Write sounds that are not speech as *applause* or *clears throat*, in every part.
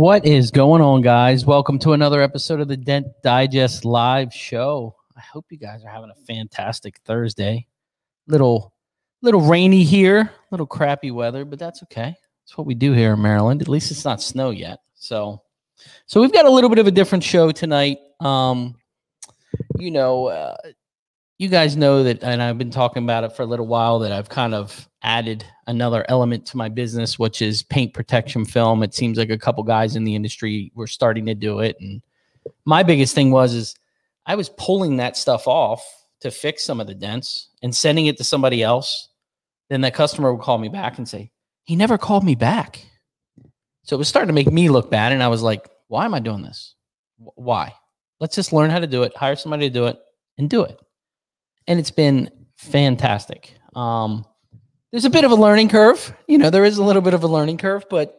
What is going on, guys? Welcome to another episode of the Dent Digest live show. I hope you guys are having a fantastic Thursday. Little little rainy here, little crappy weather, but that's okay. That's what we do here in Maryland. At least it's not snow yet. So so we've got a little bit of a different show tonight. Um you know, uh, you guys know that, and I've been talking about it for a little while, that I've kind of added another element to my business, which is paint protection film. It seems like a couple guys in the industry were starting to do it. And my biggest thing was, is I was pulling that stuff off to fix some of the dents and sending it to somebody else. Then that customer would call me back and say, he never called me back. So it was starting to make me look bad. And I was like, why am I doing this? Why? Let's just learn how to do it, hire somebody to do it, and do it and it's been fantastic. Um, there's a bit of a learning curve. You know, there is a little bit of a learning curve, but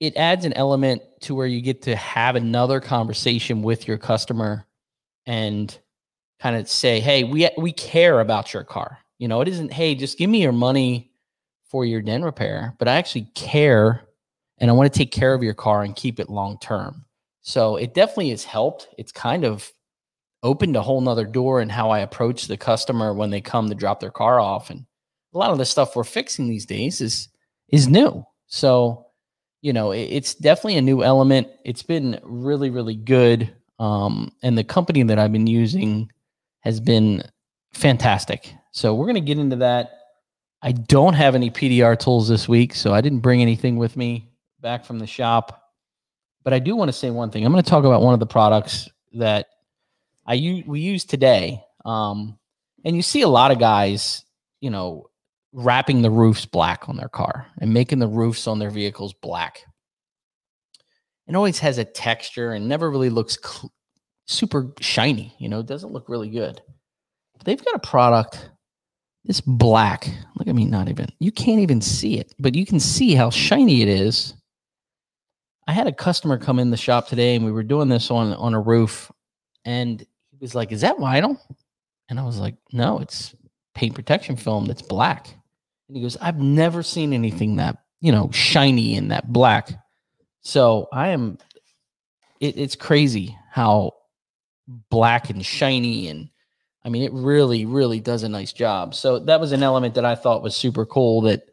it adds an element to where you get to have another conversation with your customer and kind of say, "Hey, we we care about your car." You know, it isn't, "Hey, just give me your money for your dent repair," but I actually care and I want to take care of your car and keep it long term. So it definitely has helped. It's kind of opened a whole nother door in how I approach the customer when they come to drop their car off. And a lot of the stuff we're fixing these days is is new. So, you know, it, it's definitely a new element. It's been really, really good. Um, and the company that I've been using has been fantastic. So we're gonna get into that. I don't have any PDR tools this week, so I didn't bring anything with me back from the shop. But I do want to say one thing. I'm going to talk about one of the products that I use we use today. Um, and you see a lot of guys, you know, wrapping the roofs black on their car and making the roofs on their vehicles black. It always has a texture and never really looks cl- super shiny. You know, it doesn't look really good. But they've got a product. This black. Look at me, not even. You can't even see it, but you can see how shiny it is. I had a customer come in the shop today, and we were doing this on on a roof, and was like, Is that vinyl? And I was like, No, it's paint protection film that's black. And he goes, I've never seen anything that, you know, shiny and that black. So I am, it, it's crazy how black and shiny and I mean, it really, really does a nice job. So that was an element that I thought was super cool that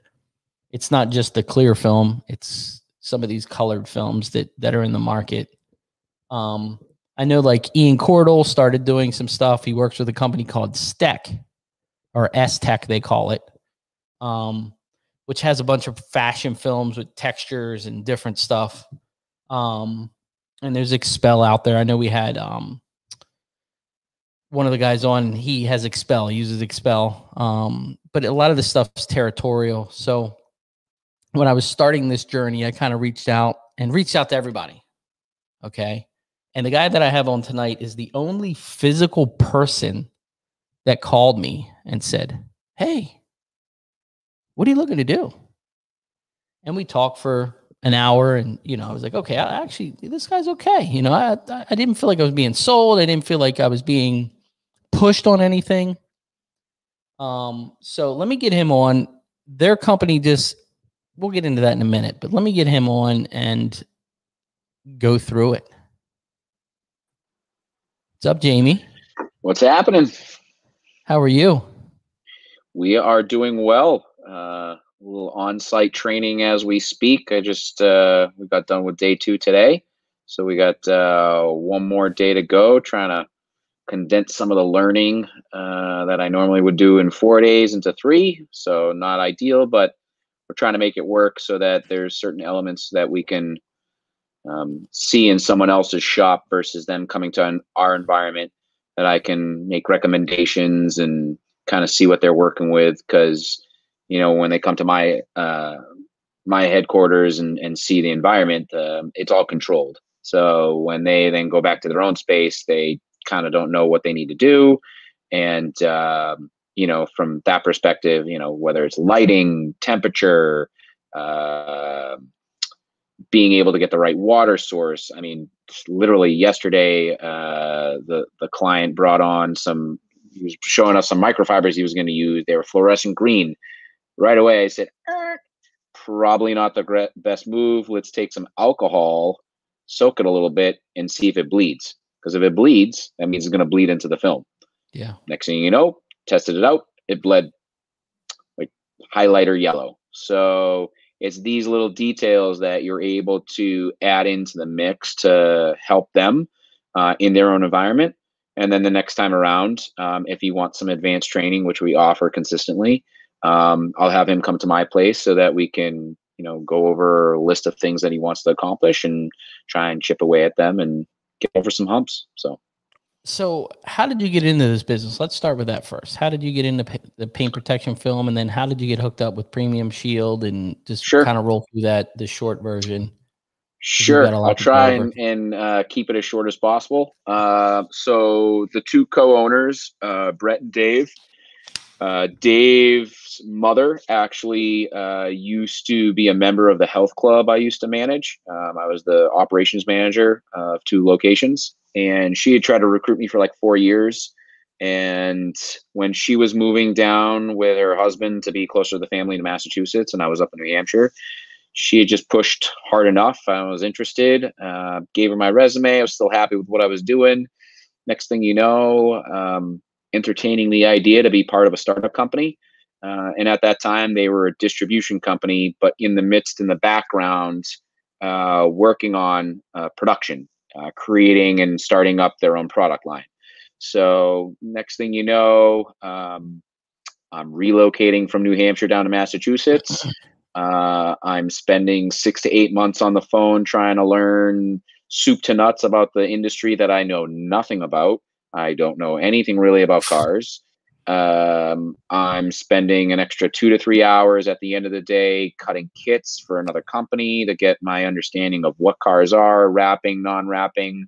it's not just the clear film, it's some of these colored films that that are in the market. Um, I know like Ian Cordell started doing some stuff. He works with a company called Steck or S Tech, they call it, um, which has a bunch of fashion films with textures and different stuff. Um, and there's XPEL out there. I know we had um, one of the guys on, he has XPEL, uses XPEL. Um, but a lot of the stuff is territorial. So when I was starting this journey, I kind of reached out and reached out to everybody. Okay. And the guy that I have on tonight is the only physical person that called me and said, Hey, what are you looking to do? And we talked for an hour and you know i was like okay I actually this guy's okay. You know I, I didn't feel like i was being sold. I didn't feel like i was being pushed on anything. Um so let me get him on. Their company just we'll get into that in a minute but let me get him on and go through it What's up, Jamie? What's happening? How are you? We are doing well. Uh, a little on-site training as we speak. I just uh, we got done with day two today, so we got uh, one more day to go. Trying to condense some of the learning uh, that I normally would do in four days into three. So not ideal, but we're trying to make it work so that there's certain elements that we can um, see in someone else's shop versus them coming to an, our environment that I can make recommendations and kind of see what they're working with because you know when they come to my uh, my headquarters and, and see the environment uh, it's all controlled. So when they then go back to their own space they kind of don't know what they need to do. And uh, you know from that perspective you know whether it's lighting temperature uh, being able to get the right water source. I mean, literally yesterday, uh, the the client brought on some. He was showing us some microfibers he was going to use. They were fluorescent green. Right away, I said, er, probably not the best move. Let's take some alcohol, soak it a little bit, and see if it bleeds. Because if it bleeds, that means it's going to bleed into the film. Yeah. Next thing you know, tested it out, it bled like highlighter yellow. So it's these little details that you're able to add into the mix to help them uh, in their own environment. And then the next time around, um, if you want some advanced training, which we offer consistently, um, I'll have him come to my place so that we can, you know, go over a list of things that he wants to accomplish and try and chip away at them and get over some humps. So. So, how did you get into this business? Let's start with that first. How did you get into the paint protection film, and then how did you get hooked up with Premium Shield, and just sure. kind of roll through that the short version? Sure, I'll try and, and uh, keep it as short as possible. Uh, so the two co-owners, uh, Brett and Dave. Uh, Dave's mother actually uh, used to be a member of the health club I used to manage. Um, I was the operations manager of two locations, and she had tried to recruit me for like four years. And when she was moving down with her husband to be closer to the family in Massachusetts, and I was up in New Hampshire, she had just pushed hard enough. I was interested. Uh, gave her my resume. I was still happy with what I was doing. Next thing you know, um, entertaining the idea to be part of a startup company. Uh, and at that time, they were a distribution company, but in the midst, in the background, uh, working on uh, production, uh, creating and starting up their own product line. So, next thing you know, um, I'm relocating from New Hampshire down to Massachusetts. *laughs* Uh, I'm spending six to eight months on the phone trying to learn soup to nuts about the industry that I know nothing about. I don't know anything really about cars. Um, I'm spending an extra two to three hours at the end of the day cutting kits for another company to get my understanding of what cars are, wrapping, non wrapping,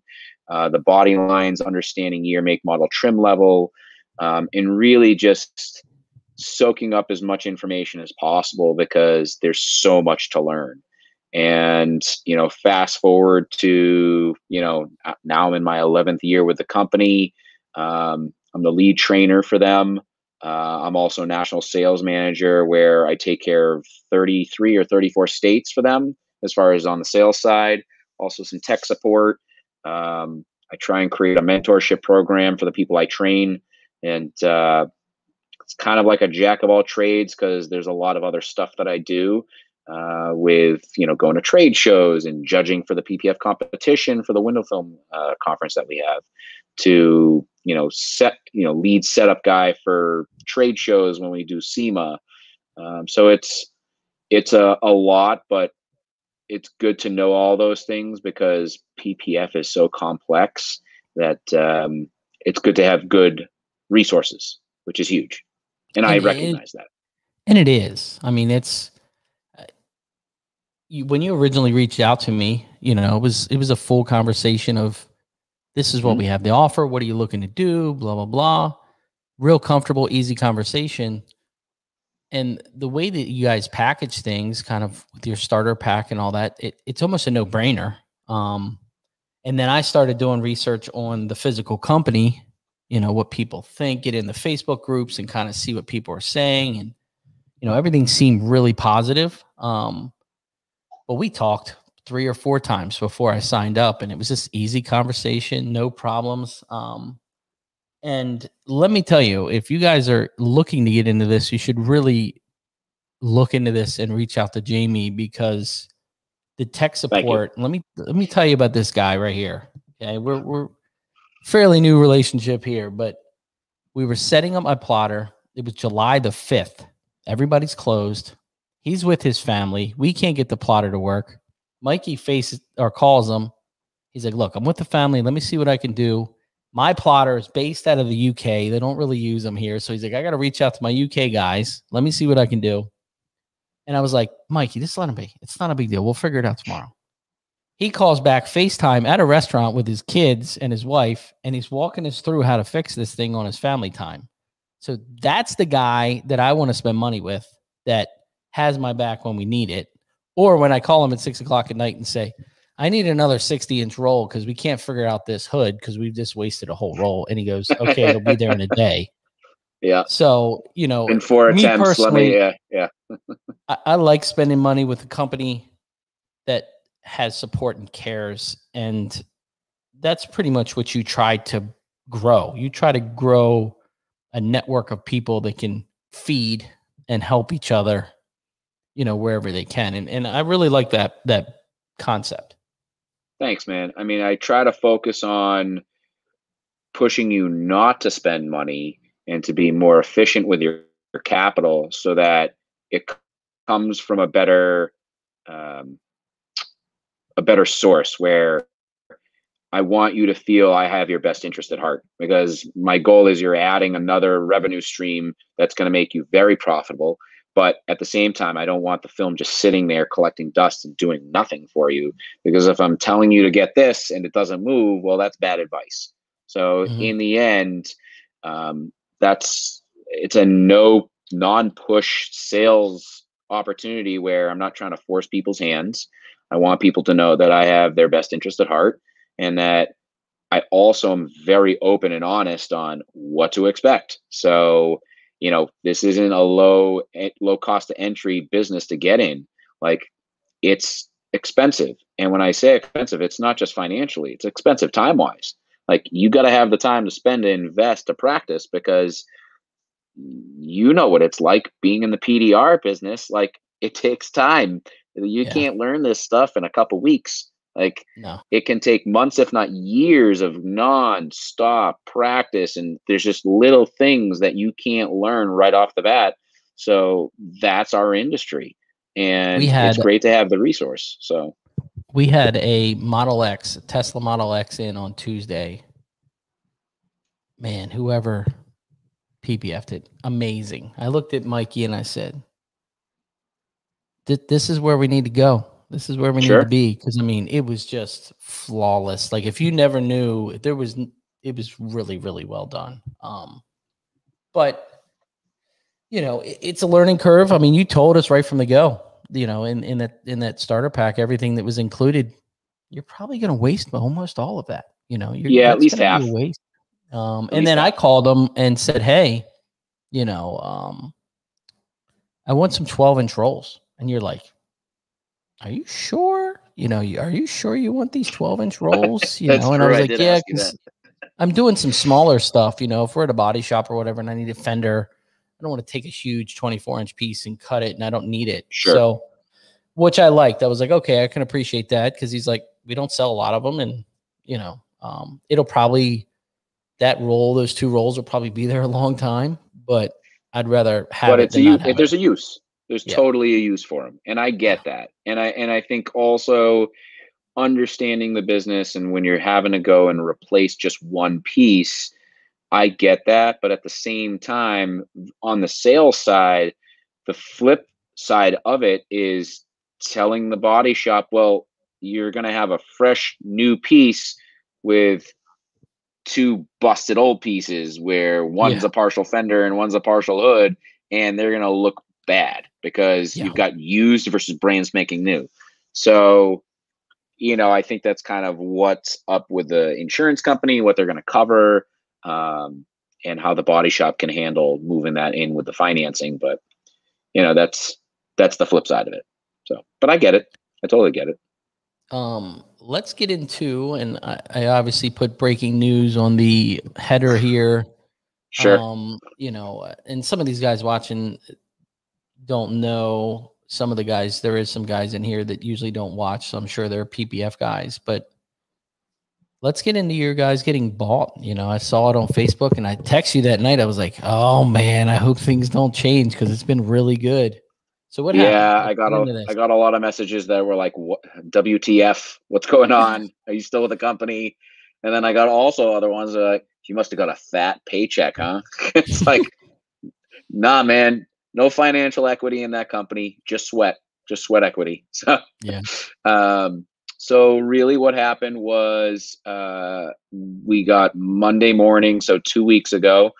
uh, the body lines, understanding year, make, model, trim level, um, and really just soaking up as much information as possible because there's so much to learn. And, you know, fast forward to, you know, now I'm in my 11th year with the company. Um, I'm the lead trainer for them. Uh, I'm also national sales manager where I take care of 33 or 34 states for them as far as on the sales side, also some tech support. Um, I try and create a mentorship program for the people I train. And uh, it's kind of like a jack of all trades because there's a lot of other stuff that I do uh, with you know going to trade shows and judging for the PPF competition for the window film uh, conference that we have to you know set you know lead setup guy for trade shows when we do SEMA. Um, so it's it's a, a lot, but it's good to know all those things because PPF is so complex that um, it's good to have good resources, which is huge, and, and I recognize it, that. And it is. I mean, it's you, when you originally reached out to me, you know, it was it was a full conversation of this is what mm-hmm. we have to offer. What are you looking to do? Blah blah blah. Real comfortable, easy conversation. And the way that you guys package things, kind of with your starter pack and all that, it, it's almost a no brainer. Um, and then I started doing research on the physical company, you know, what people think, get in the Facebook groups and kind of see what people are saying. And, you know, everything seemed really positive. Um, but we talked three or four times before I signed up, and it was just easy conversation, no problems. Um, and let me tell you, if you guys are looking to get into this, you should really look into this and reach out to Jamie because the tech support. Let me let me tell you about this guy right here. Okay, we're we're fairly new relationship here, but we were setting up my plotter. It was July the fifth. Everybody's closed. He's with his family. We can't get the plotter to work. Mikey faces or calls him. He's like, "Look, I'm with the family. Let me see what I can do." My plotter is based out of the UK. They don't really use them here, so he's like, "I got to reach out to my UK guys. Let me see what I can do." And I was like, "Mikey, just let him be. It's not a big deal. We'll figure it out tomorrow." He calls back FaceTime at a restaurant with his kids and his wife, and he's walking us through how to fix this thing on his family time. So that's the guy that I want to spend money with. That has my back when we need it. Or when I call him at six o'clock at night and say, I need another 60 inch roll because we can't figure out this hood because we've just wasted a whole roll. And he goes, Okay, it'll be there in a *laughs* day. Yeah. So you know, in four me attempts. Let me. Yeah. Yeah. *laughs* I, I like spending money with a company that has support and cares, and that's pretty much what you try to grow. You try to grow a network of people that can feed and help each other, you know, wherever they can. And and I really like that that concept. Thanks, man. I mean, I try to focus on pushing you not to spend money and to be more efficient with your, your capital so that it comes from a better um, a better source where I want you to feel I have your best interest at heart because my goal is you're adding another revenue stream that's going to make you very profitable. But at the same time, I don't want the film just sitting there collecting dust and doing nothing for you. Because if I'm telling you to get this and it doesn't move, well, that's bad advice. So mm-hmm. in the end, um, that's it's a no non-push sales opportunity where I'm not trying to force people's hands. I want people to know that I have their best interest at heart and that I also am very open and honest on what to expect. So, you know, this isn't a low low cost of entry business to get in. Like it's expensive. And when I say expensive, it's not just financially, it's expensive time wise. Like you got to have the time to spend and invest to practice because you know what it's like being in the PDR business. Like it takes time. You yeah. can't learn this stuff in a couple weeks. Like no. it can take months, if not years, of non-stop practice, and there's just little things that you can't learn right off the bat. So that's our industry, and had, it's great to have the resource. So we had a Model X, Tesla Model X, in on Tuesday. Man, whoever PPF'd it, amazing. I looked at Mikey and I said, "This is where we need to go." This is where we sure. need to be because I mean it was just flawless. Like if you never knew, there was it was really really well done. Um, but you know it, it's a learning curve. I mean, you told us right from the go. You know, in in that in that starter pack, everything that was included, you're probably going to waste almost all of that. You know, yeah, at least half. Waste. Um, and then half. I called them and said, hey, you know, um, I want some 12 inch rolls. And you're like, are you sure? You know, are you sure you want these 12 inch *laughs* rolls? You know, and I was like, I yeah, because I'm doing some smaller stuff. You know, if we're at a body shop or whatever and I need a fender, I don't want to take a huge 24 inch piece and cut it and I don't need it. Sure. So, which I liked. I was like, okay, I can appreciate that because he's like, we don't sell a lot of them. And, you know, um, it'll probably, that roll, those two rolls will probably be there a long time, but I'd rather have but it. But it's a, there's a use. There's yeah. totally a use for them, and I get that. And I and I think also understanding the business and when you're having to go and replace just one piece, I get that. But at the same time, on the sales side, the flip side of it is telling the body shop, well, you're going to have a fresh new piece with two busted old pieces where one's yeah. a partial fender and one's a partial hood and they're going to look bad because yeah. you've got used versus brands making new. So, you know, I think that's kind of what's up with the insurance company, what they're going to cover, um, and how the body shop can handle moving that in with the financing. But, you know, that's that's the flip side of it. So, but I get it. I totally get it. Um, let's get into, and I, I obviously put breaking news on the header here. Sure. Um, you know, and some of these guys watching don't know some of the guys. There is some guys in here that usually don't watch, so I'm sure they're PPF guys. But let's get into your guys getting bought. You know, I saw it on Facebook and I text you that night. I was like, oh man, I hope things don't change because it's been really good. So what yeah, I got a, I got a lot of messages that were like, what, WTF? What's going *laughs* on? Are you still with the company? And then I got also other ones that like, you must have got a fat paycheck, huh? *laughs* it's like, nah, man, no financial equity in that company, just sweat, just sweat equity. *laughs* So yeah. Um, so really, what happened was uh, we got Monday morning, so two weeks ago.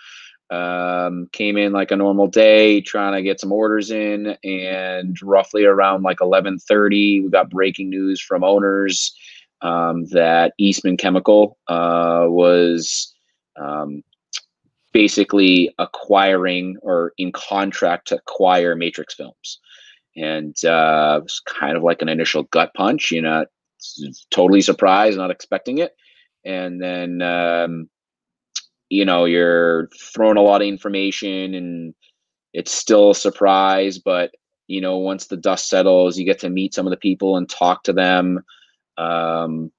Um, came in like a normal day, trying to get some orders in, and roughly around like 11:30, we got breaking news from owners um, that Eastman Chemical uh, was um, basically acquiring or in contract to acquire Matrix Films, and uh, it was kind of like an initial gut punch. You know, totally surprised, not expecting it, and then um, you know you're throwing a lot of information, and it's still a surprise, but you know once the dust settles, you get to meet some of the people and talk to them. Um,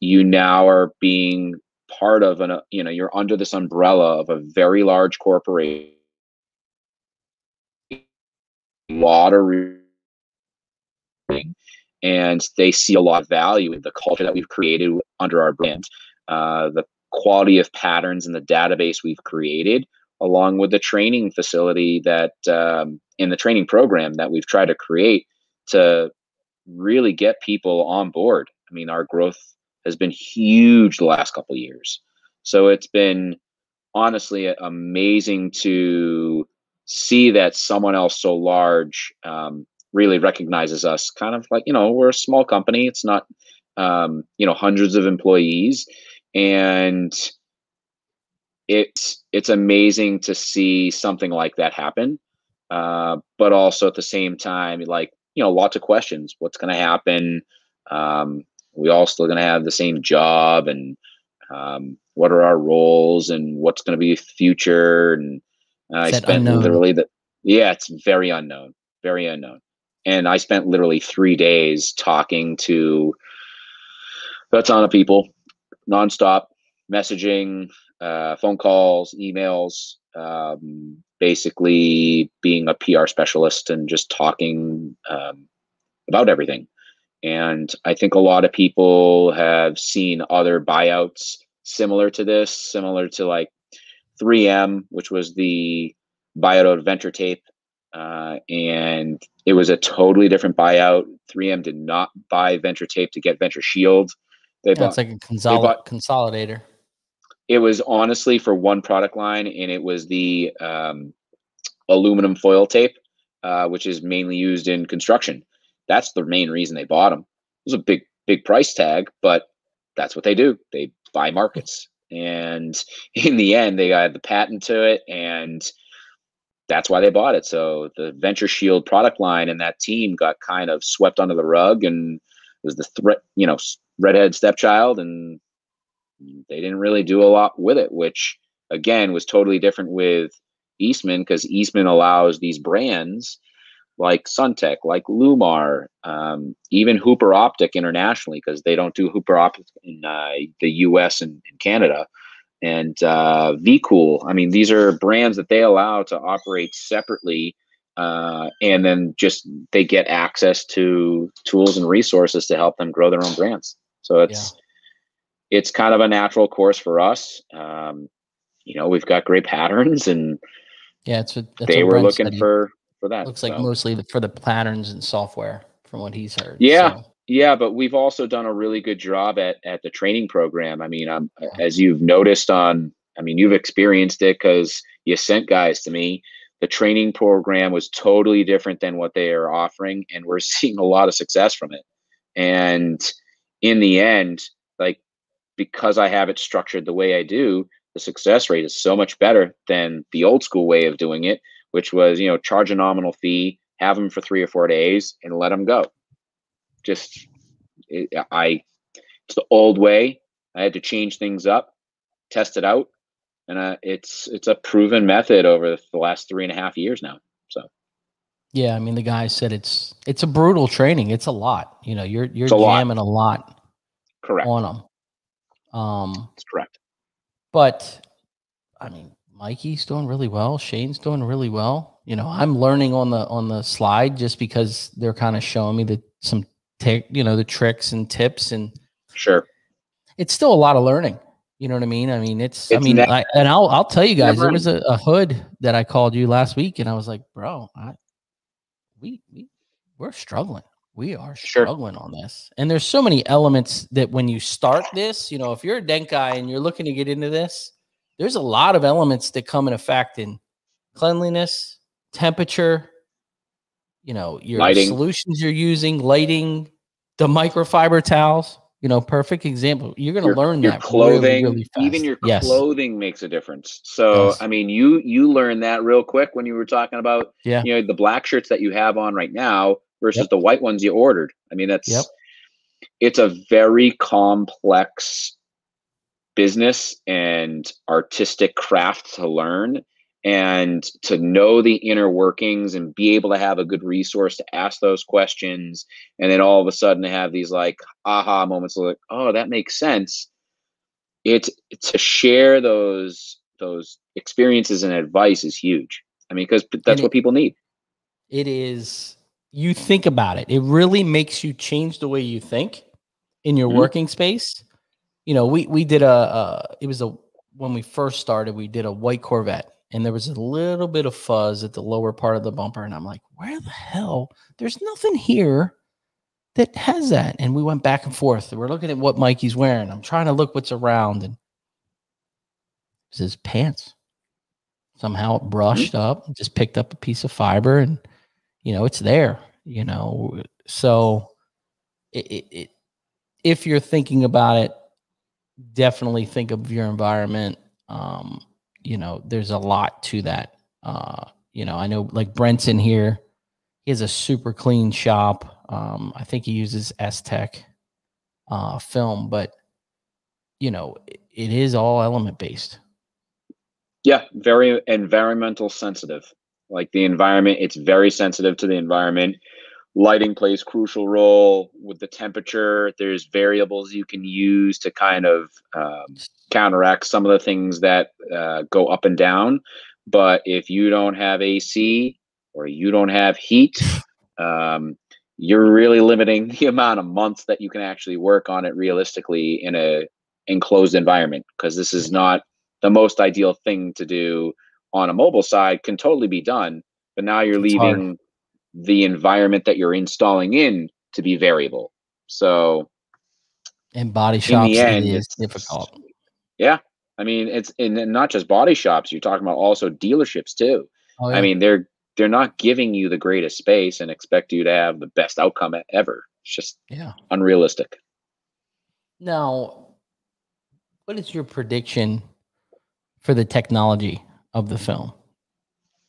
you now are being part of an you know you're under this umbrella of a very large corporation. Lottery, and they see a lot of value in the culture that we've created under our brand. Uh, the quality of patterns and the database we've created along with the training facility that um, in the training program that we've tried to create to really get people on board. I mean our growth has been huge the last couple years. So it's been honestly amazing to see that someone else so large um, really recognizes us. Kind of like you know we're a small company. It's not um, you know hundreds of employees, and it's it's amazing to see something like that happen. Uh, but also at the same time, like you know, lots of questions. What's going to happen? Um, we all still going to have the same job and um, what are our roles and what's going to be future and uh, i spent unknown? literally the yeah it's very unknown very unknown and i spent literally three days talking to a ton of people nonstop messaging uh, phone calls emails um, basically being a pr specialist and just talking um, about everything and I think a lot of people have seen other buyouts similar to this, similar to like 3M, which was the buyout of Venture Tape. Uh, and it was a totally different buyout. 3M did not buy Venture Tape to get Venture Shield. They yeah, bought, it's like a consol- bought, consolidator. It was honestly for one product line, and it was the um, aluminum foil tape, uh, which is mainly used in construction. That's the main reason they bought them. It was a big, big price tag, but that's what they do. They buy markets. And *laughs* in the end, they got the patent to it, and that's why they bought it. So the Venture Shield product line and that team got kind of swept under the rug, and was the threat, you know, redhead stepchild, and they didn't really do a lot with it, which again was totally different with Eastman because Eastman allows these brands like SunTek, like LLumar, um, even Huper Optik internationally, because they don't do Huper Optik in uh, the US and, and Canada. And uh, V-KOOL, I mean, these are brands that they allow to operate separately. Uh, and then just they get access to tools and resources to help them grow their own brands. So it's yeah. it's kind of a natural course for us. Um, you know, we've got great patterns, and yeah, it's a, they were looking study. for for that. Looks like so. mostly for the patterns and software, from what he's heard. Yeah, so. yeah, but we've also done a really good job at at the training program. I mean, um, as you've noticed on, I mean, you've experienced it because you sent guys to me. The training program was totally different than what they are offering, and we're *laughs* seeing a lot of success from it. And in the end, like because I have it structured the way I do, the success rate is so much better than the old school way of doing it, which was you know charge a nominal fee, have them for three or four days, and let them go. Just it, I, it's the old way. I had to change things up, test it out, and uh, it's it's a proven method over the last three and a half years now. So. Yeah, I mean the guy said it's it's a brutal training. It's a lot. You know, you're you're a jamming lot. a lot correct on them. Um, That's correct. But I mean, Mikey's doing really well. Shane's doing really well. You know, I'm learning on the on the slide just because they're kind of showing me the some take you know the tricks and tips and sure. It's still a lot of learning. You know what I mean? I mean, it's, it's I mean, I, and I'll I'll tell you guys, there was a, a, hood that I called you last week, and I was like, bro, I, we we we're struggling. We are struggling sure. on this, and there's so many elements that when you start this, you know, if you're a dent guy and you're looking to get into this, there's a lot of elements that come in effect in cleanliness, temperature, you know, your lighting. solutions you're using, lighting, the microfiber towels. You know, perfect example. You're going to learn your that clothing, really, really even your yes. clothing makes a difference. So, Yes. I mean, you you learn that real quick when you were talking about Yeah. you know the black shirts that you have on right now versus Yep. the white ones you ordered. I mean, that's Yep. it's a very complex business and artistic craft to learn and to know the inner workings and be able to have a good resource to ask those questions and then all of a sudden to have these like aha moments like oh that makes sense. It's to share those those experiences and advice is huge. I mean because that's it- what people need. It is you think about it. It really makes you change the way you think in your Mhm. working space you know we we did a uh it was a when we first started we did a white corvette and there was a little bit of fuzz at the lower part of the bumper and i'm like where the hell? There's nothing here that has that. And we went back and forth. We're looking at what mikey's wearing. I'm trying to look what's around and it's his pants. Somehow it brushed up just picked up a piece of fiber and you know it's there you know. So it, it, it if you're thinking about it definitely think of your environment um you know there's a lot to that uh you know i know like brent's in here he has a super clean shop um i think he uses s-tech uh film but you know it, it is all element based Yeah, very environmental sensitive. Like the environment, it's very sensitive to the environment. Lighting plays crucial role with the temperature. There's variables you can use to kind of um, counteract some of the things that uh, go up and down. But if you don't have AC or you don't have heat, um, you're really limiting *laughs* the amount of months that you can actually work on it realistically in a enclosed environment because this is not the most ideal thing to do on a mobile side can totally be done but now you're It's hard. The environment that you're installing in to be variable. So and body shops end is difficult. Yeah. I mean it's and not just body shops you're talking about also dealerships too. Oh, i mean they're they're not giving you the greatest space and expect you to have the best outcome ever. It's just yeah. unrealistic. Now, what is your prediction for the technology of the film?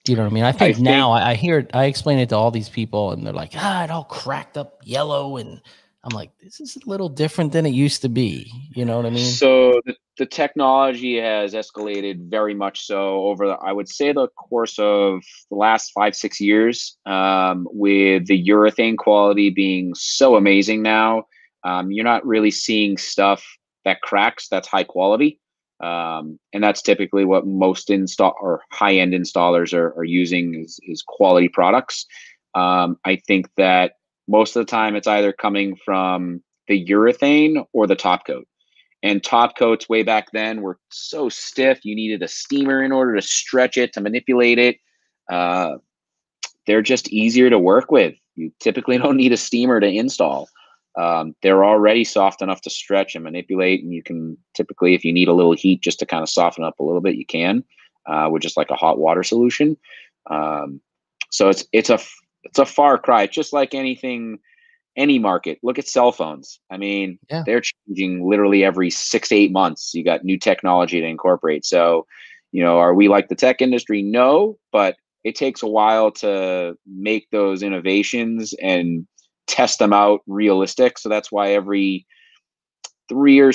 Do you know what I mean? I think, think- now I, I hear it, I explain it to all these people, and they're like, ah, it all cracked up yellow. And I'm like, this is a little different than it used to be. You know what I mean? So the, the technology has escalated very much so over, the, I would say, the course of the last five, six years, um, with the urethane quality being so amazing now. Um, you're not really seeing stuff that cracks that's high quality. Um, and that's typically what most install or high end installers are, are using is, is quality products. Um, I think that most of the time it's either coming from the urethane or the top coat. And top coats way back then were so stiff, you needed a steamer in order to stretch it, to manipulate it. Uh, they're just easier to work with. You typically *laughs* don't need a steamer to install. Um, they're already soft enough to stretch and manipulate, and you can typically, if you need a little heat just to kind of soften up a little bit, you can uh, with just like a hot water solution. Um, so it's it's a it's a far cry. It's just like anything, any market. Look at cell phones. I mean, Yeah. they're changing literally every six to eight months. You got new technology to incorporate. So, you know, are we like the tech industry? No, but it takes a while to make those innovations and test them out realistic. So that's why every three or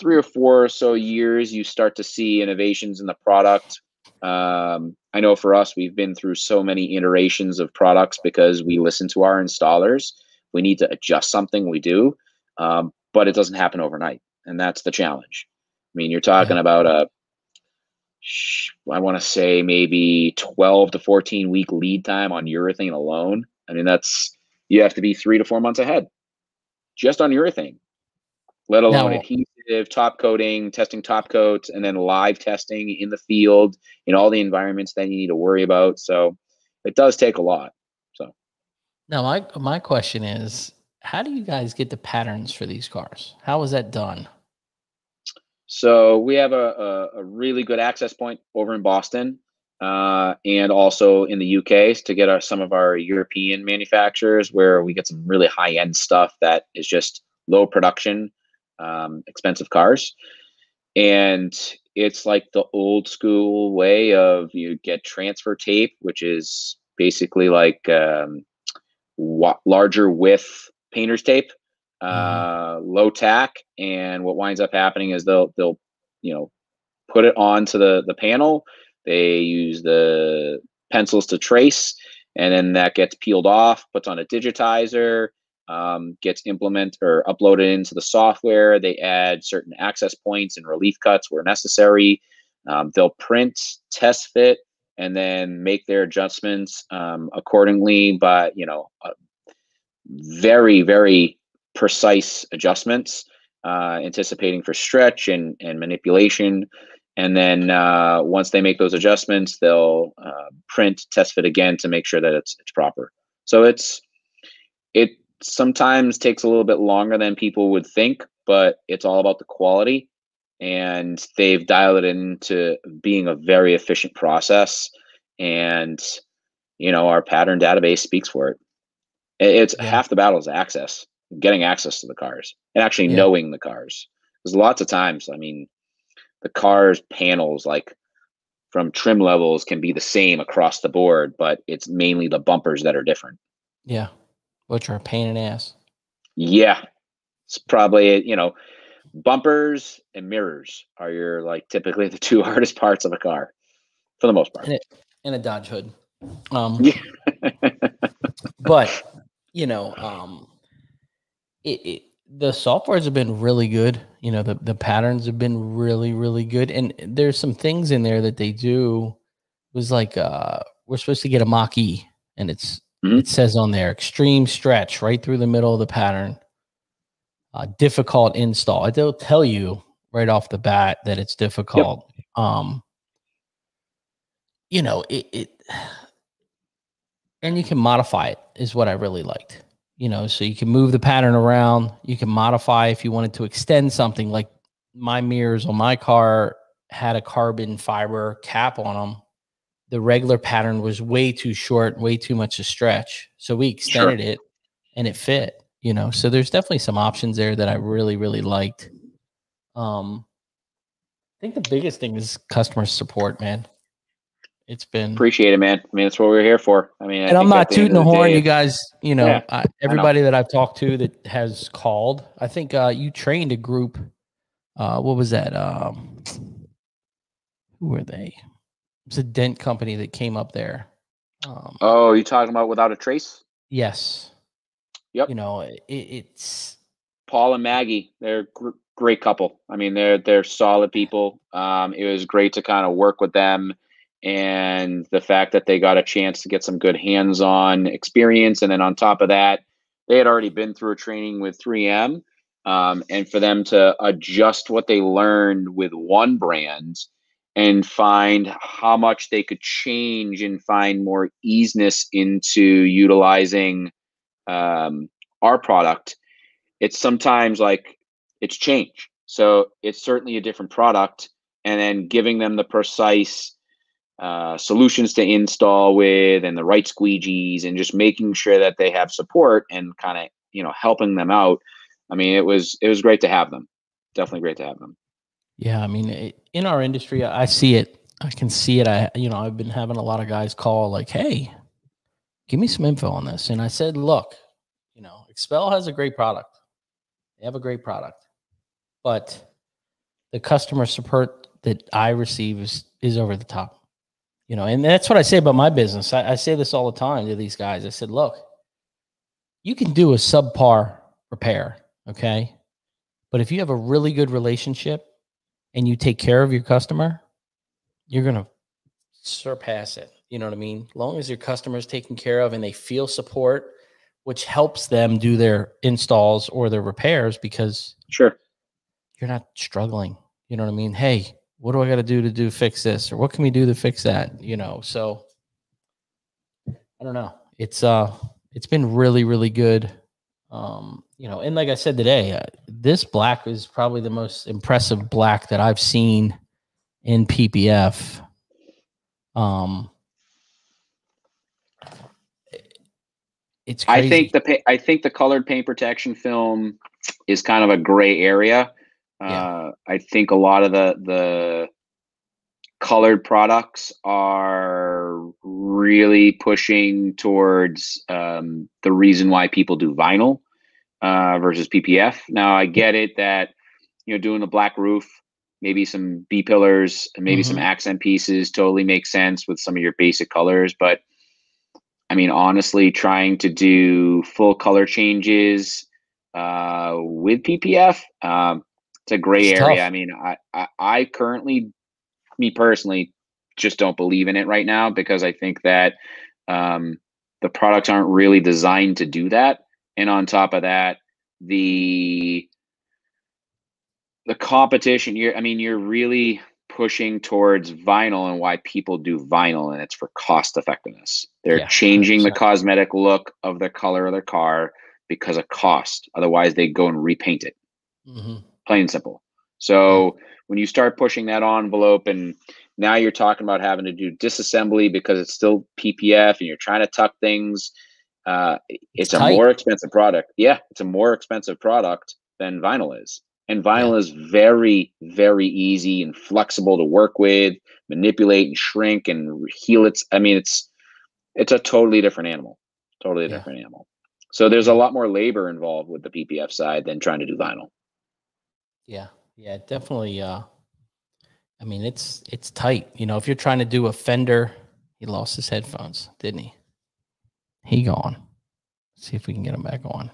three or four or so years you start to see innovations in the product. Um, I know for us, we've been through so many iterations of products because we listen to our installers. We need to adjust something, we do, um, but it doesn't happen overnight, and that's the challenge. I mean, you're talking about a I want to say maybe 12 to 14 week lead time on urethane alone. I mean, that's you have to be three to four months ahead just on urethane, let alone Now- adhesive, top coating, testing top coats, and then live testing in the field in all the environments that you need to worry about. So it does take a lot. So Now, my my question is, how do you guys get the patterns for these cars? How is that done? So we have a, a, a really good access point over in Boston uh, and also in the UK to get our, some of our European manufacturers where we get some really high end stuff that is just low production um, expensive cars, and it's like the old school way of you get transfer tape, which is basically like um, wa- larger width painter's tape, uh, mm-hmm. low tack, and what winds up happening is they'll they'll you know put it onto the the panel. They use the pencils to trace, and then that gets peeled off, puts on a digitizer, um, gets implemented or uploaded into the software. They add certain access points and relief cuts where necessary. Um, they'll print, test fit, and then make their adjustments um, accordingly. But you know, uh, very very precise adjustments, uh, anticipating for stretch and and manipulation. And then uh, once they make those adjustments, they'll uh, print, test fit again to make sure that it's it's proper. So it's it sometimes takes a little bit longer than people would think, but it's all about the quality. And they've dialed it into being a very efficient process. And, you know, our pattern database speaks for it. It's yeah. half the battle is access, getting access to the cars and actually yeah. knowing the cars. There's lots of times, I mean, the car's panels, like from trim levels, can be the same across the board, but it's mainly the bumpers that are different. Yeah which are a pain in the ass. Yeah, it's probably you know, bumpers and mirrors are your like typically *laughs* the two hardest parts of a car, for the most part. And, it, and a Dodge hood. Um, *laughs* but you know, um, it, it the softwares have been really good. You know, the the patterns have been really really good, and there's some things in there that they do was like uh we're supposed to get a Mach E, and it's Mm-hmm. It says on there extreme stretch right through the middle of the pattern. Uh, difficult install. It'll tell you right off the bat that it's difficult. Yep. Um, you know, it, it, and you can modify it is what I really liked. You know, so you can move the pattern around. You can modify if you wanted to extend something like my mirrors on my car had a carbon fiber cap on them the regular pattern was way too short, way too much to stretch. So we extended sure. it and it fit, you know. So there's definitely some options there that I really, really liked. Um I think the biggest thing is customer support, man. It's been appreciate it, man. I mean, that's what we're here for. I mean, I and I'm not tooting the, horn, day, you guys. You know, yeah, I, everybody know. that I've talked to that has called. I think uh, you trained a group. Uh, what was that? Um, who were they? It's a dent company that came up there. Um, oh, you talking about without a trace? Yes. Yep. You know, it, it's Paul and Maggie. They're gr- great couple. I mean, they're they're solid people. Um, it was great to kind of work with them, and the fact that they got a chance to get some good hands-on experience, and then on top of that, they had already been through a training with 3M, um, and for them to adjust what they learned with one brand and find how much they could change and find more easiness into utilizing um, our product it's sometimes like it's change. So it's certainly a different product and then giving them the precise uh, solutions to install with and the right squeegees and just making sure that they have support and kind of you know helping them out i mean it was it was great to have them definitely great to have them yeah, I mean, it, in our industry, I see it. I can see it. I, you know, I've been having a lot of guys call like, "Hey, give me some info on this." And I said, "Look, you know, XPEL has a great product. They have a great product, but the customer support that I receive is is over the top. You know, and that's what I say about my business. I, I say this all the time to these guys. I said, "Look, you can do a subpar repair, okay, but if you have a really good relationship." and you take care of your customer, you're going to surpass it. You know what I mean? As long as your customer is taken care of and they feel support, which helps them do their installs or their repairs because sure you're not struggling. You know what I mean? Hey, what do I got to do to do fix this or what can we do to fix that? You know, so I don't know. It's uh it's been really really good. Um, you know, and like I said today, uh, this black is probably the most impressive black that I've seen in PPF. Um, it's crazy. I think the I think the colored paint protection film is kind of a gray area. Yeah. Uh, I think a lot of the the colored products are really pushing towards um, the reason why people do vinyl uh, versus PPF. Now I get it that you know doing the black roof, maybe some B pillars, and maybe some Mhm. accent pieces totally makes sense with some of your basic colors, but I mean honestly, trying to do full color changes uh, with PPF, um, it's a gray It's area. tough. I mean, I, I I currently, me personally, just don't believe in it right now because I think that um, the products aren't really designed to do that. And on top of that, the the competition you're I mean, you're really pushing towards vinyl and why people do vinyl and it's for cost effectiveness. They're Yeah, changing the 100%. cosmetic look of the color of their car because of cost. Otherwise they go and repaint it hmm plain and simple. So when you start pushing that envelope and now you're talking about having to do disassembly because it's still PPF and you're trying to tuck things, uh, it's, a more expensive product. Yeah, it's a more expensive product than vinyl is. And vinyl is very, very easy and flexible to work with, manipulate and shrink and heal its. I mean, it's it's a totally different animal. Totally Yeah. different animal. So there's a lot more labor involved with the PPF side than trying to do vinyl. Yeah, yeah, definitely. Uh, I mean, it's it's tight. You know, if you're trying to do a Fender, he lost his headphones, didn't he? He gone. Let's see if we can get him back on.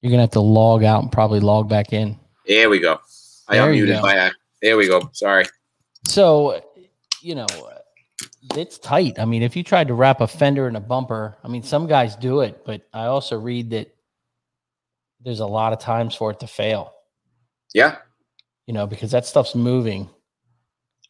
You're gonna have to log out and probably log back in. There we go. I There unmuted by There we go. Sorry. So, you know, it's tight. I mean, if you tried to wrap a fender in a bumper, I mean, some guys do it, but I also read that there's a lot of times for it to fail. Yeah, You know, because that stuff's moving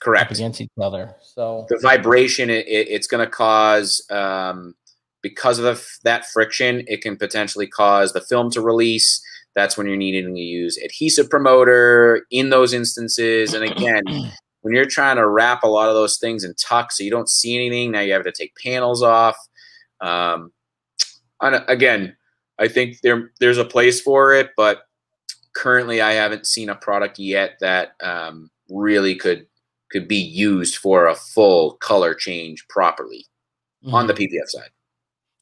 correct. against each other. So The vibration, it, it, it's going to cause, um, because of the, f- that friction, it can potentially cause the film to release. That's when you're needing to use adhesive promoter in those instances. And again, *clears throat* when you're trying to wrap a lot of those things in tuck so you don't see anything, now you have to take panels off. Um, and again, I think there there's a place for it, but currently I haven't seen a product yet that um, really could could be used for a full color change properly on the PPF side.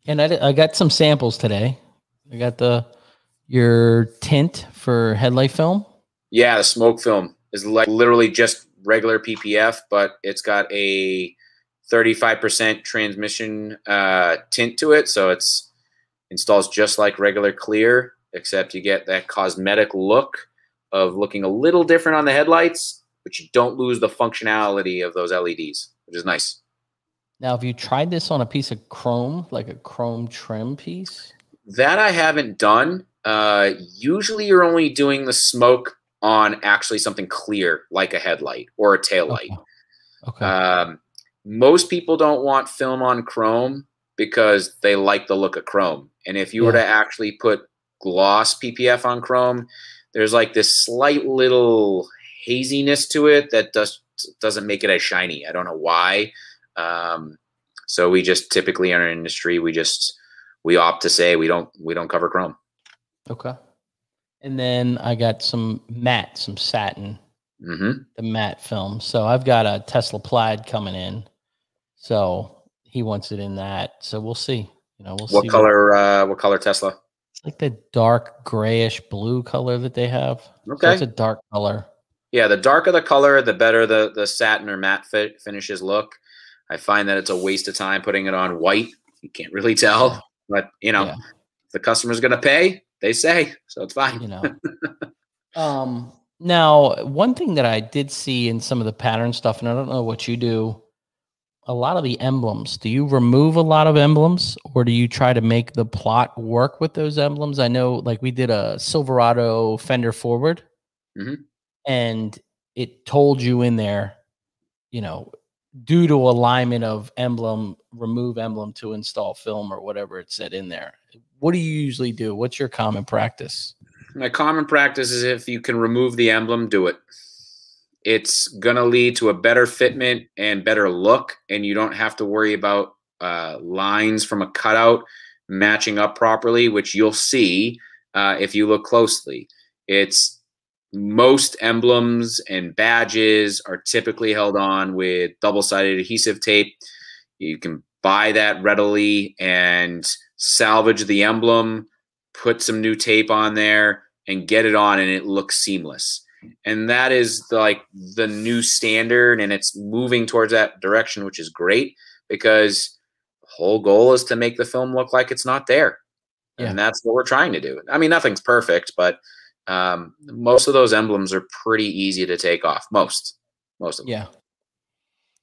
And I, I got some samples today. I got the your tint for headlight film. Yeah, the smoke film is like literally just regular PPF, but it's got a 35% transmission uh, tint to it, so it's installs just like regular clear, except you get that cosmetic look of looking a little different on the headlights, but you don't lose the functionality of those LEDs, which is nice. Now, have you tried this on a piece of chrome, like a chrome trim piece? That I haven't done. Uh, usually, you're only doing the smoke on actually something clear, like a headlight or a tail light. Okay. Um, most people don't want film on chrome because they like the look of chrome. And if you were to actually put gloss PPF on chrome, there's like this slight little haziness to it that does doesn't make it as shiny. I don't know why. Um, so we just typically in our industry we just we opt to say we don't we don't cover chrome. okay. And then I got some matte, some satin, hmm the matte film. So I've got a Tesla Plaid coming in. So he wants it in that. So we'll see. You know, we'll What see. color? Uh, what color Tesla? Like the dark grayish blue color that they have. So Okay. it's a dark color. Yeah, the darker the color, the better the the satin or matte fit finishes look. I find that it's a waste of time putting it on white. You can't really tell, but you know, Yeah. if the customer's going to pay, they say, so it's fine. you know. *laughs* um, now, one thing that I did see in some of the pattern stuff, and I don't know what you do, a lot of the emblems. Do you remove a lot of emblems, or do you try to make the plot work with those emblems? I know, like we did a Silverado fender forward, Mhm. and it told you in there, you know, due to alignment of emblem, remove emblem to install film or whatever it said in there. What do you usually do? What's your common practice? My common practice is if you can remove the emblem, do it. It's going to lead to a better fitment and better look, and you don't have to worry about uh, lines from a cutout matching up properly, which you'll see uh, if you look closely. It's most emblems and badges are typically held on with double-sided adhesive tape. You can buy that readily and salvage the emblem, put some new tape on there, and get it on, and it looks seamless. And that is the, like the new standard, and it's moving towards that direction, which is great because the whole goal is to make the film look like it's not there. Yeah. And that's what we're trying to do. I mean, nothing's perfect, but um, most of those emblems are pretty easy to take off. Most, most of them. Yeah.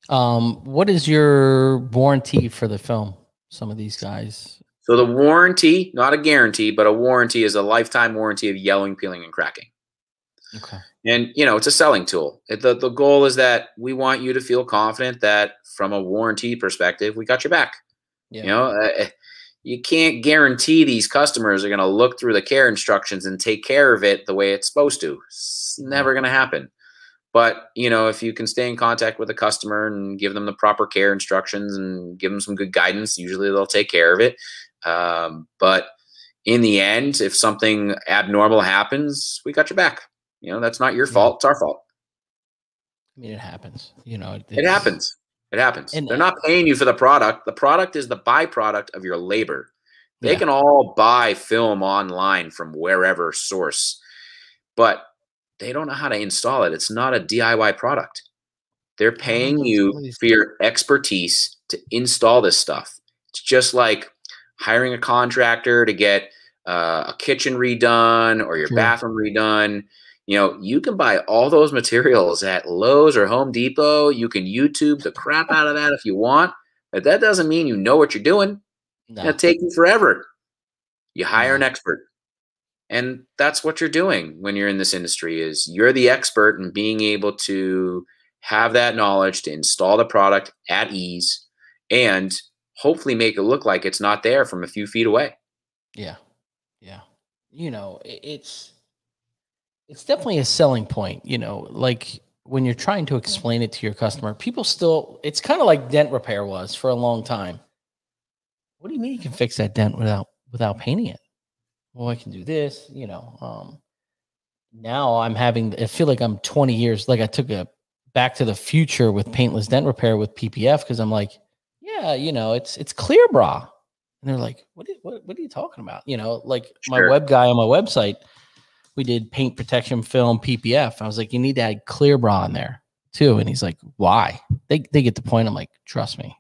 Um, what is your warranty for the film? Some of these guys. So the warranty, not a guarantee, but a warranty is a lifetime warranty of yellowing, peeling, and cracking. Okay. And you know, it's a selling tool. It, the the goal is that we want you to feel confident that from a warranty perspective, we got your back. Yeah. You know, uh, you can't guarantee these customers are going to look through the care instructions and take care of it the way it's supposed to. It's never going to happen. But you know, if you can stay in contact with the customer and give them the proper care instructions and give them some good guidance, usually they'll take care of it. Um, but in the end, if something abnormal happens, we got your back. You know, that's not your fault. It's our fault. I mean, it happens. You know, it happens. It happens. And, They're not paying you for the product. The product is the byproduct of your labor. They yeah. can all buy film online from wherever source, but they don't know how to install it. It's not a DIY product. They're paying you for your expertise to install this stuff. It's just like hiring a contractor to get uh, a kitchen redone or your sure. bathroom redone you know, you can buy all those materials at Lowe's or Home Depot. You can YouTube the crap out of that if you want, but that doesn't mean you know what you're doing. No. It'll take you forever. You hire an mm-hmm. expert. And that's what you're doing when you're in this industry is you're the expert in being able to have that knowledge to install the product at ease and hopefully make it look like it's not there from a few feet away. Yeah. Yeah. You know, it's it's definitely a selling point, you know, like when you're trying to explain it to your customer, people still it's kind of like dent repair was for a long time. What do you mean you can fix that dent without without painting it? Well, I can do this, you know. Um now I'm having I feel like I'm 20 years like I took a back to the future with paintless dent repair with PPF because I'm like, yeah, you know, it's it's clear bra. And they're like, what, is, what, what are you talking about? You know, like sure. my web guy on my website, we did paint protection film PPF. I was like, you need to add clear bra in there too. And he's like, why? They they get the point. I'm like, trust me.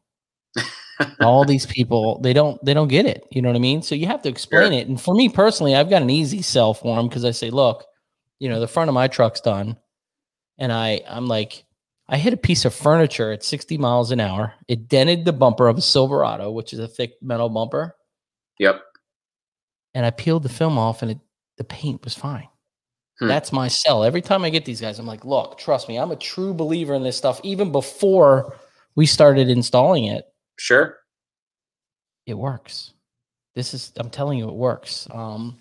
*laughs* All these people, they don't they don't get it. You know what I mean? So you have to explain sure. it. And for me personally, I've got an easy sell for them because I say, look, you know, the front of my truck's done. And I I'm like, I hit a piece of furniture at 60 miles an hour. It dented the bumper of a Silverado, which is a thick metal bumper. Yep. And I peeled the film off and it the paint was fine. Hmm. That's my sell. Every time I get these guys, I'm like, look, trust me, I'm a true believer in this stuff. Even before we started installing it, sure, it works. This is, I'm telling you, it works. Um,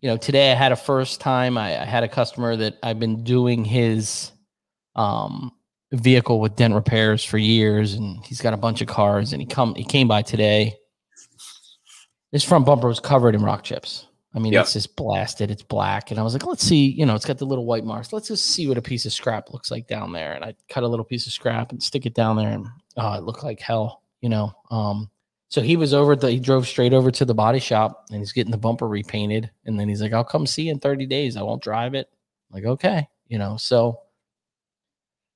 you know, today I had a first time. I, I had a customer that I've been doing his um, vehicle with dent repairs for years, and he's got a bunch of cars. And he come, he came by today. This front bumper was covered in rock chips. I mean, yep. it's just blasted. It's black. And I was like, let's see, you know, it's got the little white marks. Let's just see what a piece of scrap looks like down there. And I cut a little piece of scrap and stick it down there. And oh, it looked like hell, you know. Um, so he was over the, he drove straight over to the body shop and he's getting the bumper repainted. And then he's like, I'll come see you in 30 days. I won't drive it. I'm like, okay, you know, so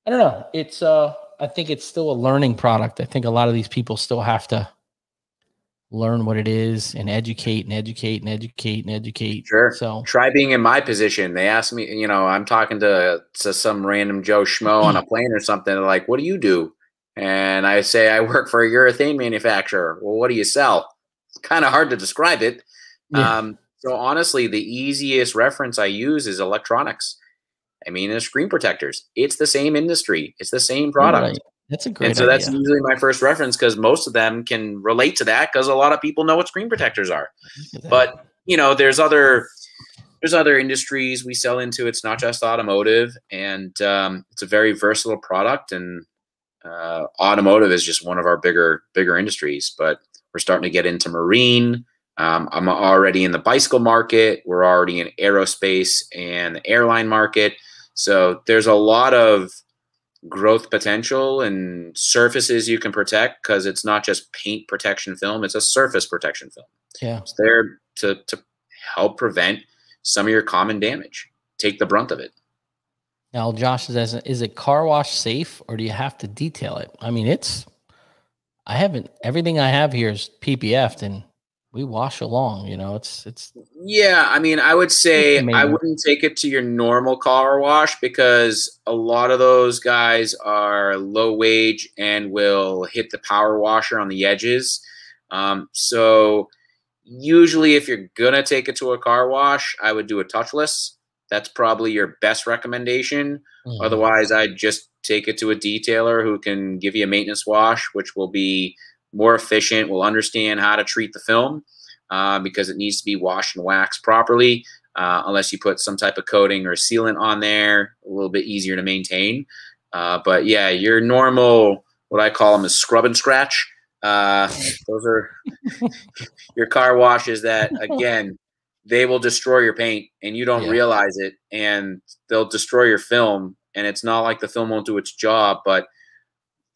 I don't know. It's, uh, I think it's still a learning product. I think a lot of these people still have to learn what it is and educate and educate and educate and educate. Sure. So try being in my position. They ask me, you know, I'm talking to, to some random Joe Schmo on a plane or something. They're like, what do you do? And I say, I work for a urethane manufacturer. Well, what do you sell? It's kind of hard to describe it. Yeah. Um, so honestly, the easiest reference I use is electronics. I mean, the screen protectors. It's the same industry. It's the same product. Right. That's a great. And so idea. that's usually my first reference because most of them can relate to that because a lot of people know what screen protectors are. But you know, there's other there's other industries we sell into. It's not just automotive, and um, it's a very versatile product. And uh, automotive is just one of our bigger bigger industries. But we're starting to get into marine. Um, I'm already in the bicycle market. We're already in aerospace and the airline market. So there's a lot of growth potential and surfaces you can protect because it's not just paint protection film, it's a surface protection film. Yeah. It's there to, to help prevent some of your common damage, take the brunt of it. Now, Josh says, is it car wash safe or do you have to detail it? I mean, it's, I haven't, everything I have here is PPF'd and we wash along, you know, it's, it's, yeah. I mean, I would say. I wouldn't take it to your normal car wash because a lot of those guys are low wage and will hit the power washer on the edges. Um, so usually if you're going to take it to a car wash, I would do a touchless. That's probably your best recommendation. Mhm. Otherwise, I'd just take it to a detailer who can give you a maintenance wash, which will be more efficient, We'll understand how to treat the film uh, because it needs to be washed and waxed properly. Uh, unless you put some type of coating or sealant on there, a little bit easier to maintain. Uh, but yeah, your normal, what I call them is scrub and scratch. Uh, those are *laughs* your car washes that, again, they will destroy your paint and you don't Yeah. realize it and they'll destroy your film and it's not like the film won't do its job but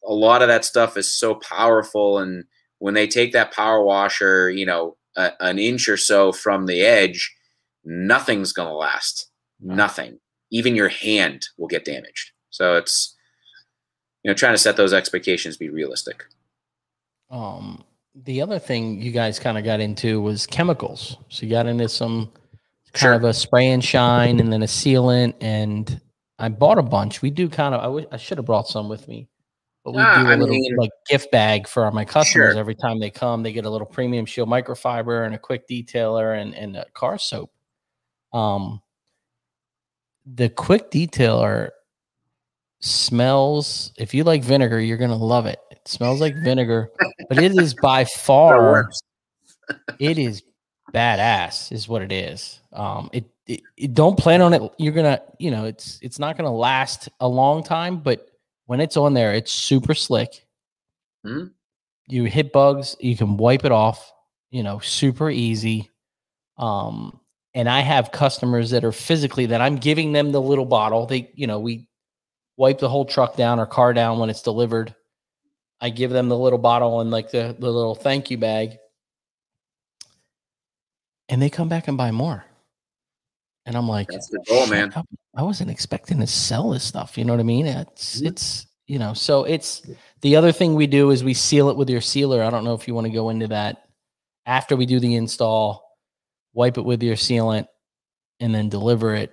a lot of that stuff is so powerful and when they take that power washer you know a, an inch or so from the edge nothing's going to last Right. nothing even your hand will get damaged so it's you know trying to set those expectations be realistic Um, the other thing you guys kind of got into was chemicals. So you got into some kind Sure. of a spray and shine, and then a sealant. And I bought a bunch. We do kind of. I wish I should have brought some with me, but we Ah, do a I little mean- like gift bag for my customers Sure. every time they come. They get a little premium shield microfiber and a quick detailer and and a car soap. Um, the quick detailer smells. If you like vinegar, you're gonna love it. It smells like vinegar, but it is by *laughs* far it is badass is what it is um it, it, it- don't plan on it you're gonna you know it's it's not gonna last a long time but when it's on there it's super slick. Mhm. you hit bugs you can wipe it off you know super easy. Um and i have customers that are physically that i'm giving them the little bottle. They you know we wipe the whole truck down or car down when it's delivered. I give them the little bottle and like the, the little thank you bag. And they come back and buy more. And I'm like, That's the goal, man. I, I wasn't expecting to sell this stuff. You know what I mean? It's Mhm. it's you know, so it's the other thing we do is we seal it with your sealer. I don't know if you want to go into that after we do the install, wipe it with your sealant, and then deliver it.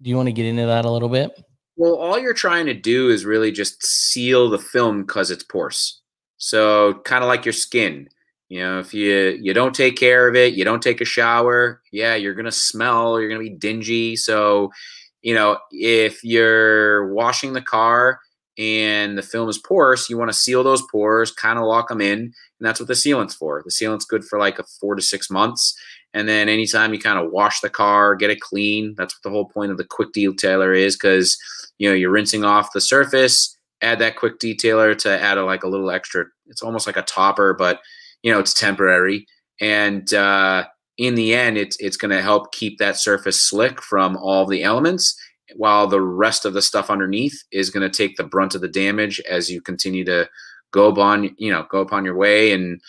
Do you want to get into that a little bit? Well, all you're trying to do is really just seal the film because it's porous. So kind of like your skin. You know, if you you don't take care of it, you don't take a shower, yeah, you're gonna smell. You're gonna be dingy. So, you know, if you're washing the car and the film is porous, you want to seal those pores, kind of lock them in, and that's what the sealant's for. The sealant's good for like a four to six months. And then anytime you kind of wash the car, get it clean, that's what the whole point of the quick detailer is because you know you're rinsing off the surface, add that quick detailer to add a, like a little extra. It's almost like a topper, but you know it's temporary. And uh, in the end, it's it's going to help keep that surface slick from all the elements, while the rest of the stuff underneath is going to take the brunt of the damage as you continue to go upon you know go upon your way and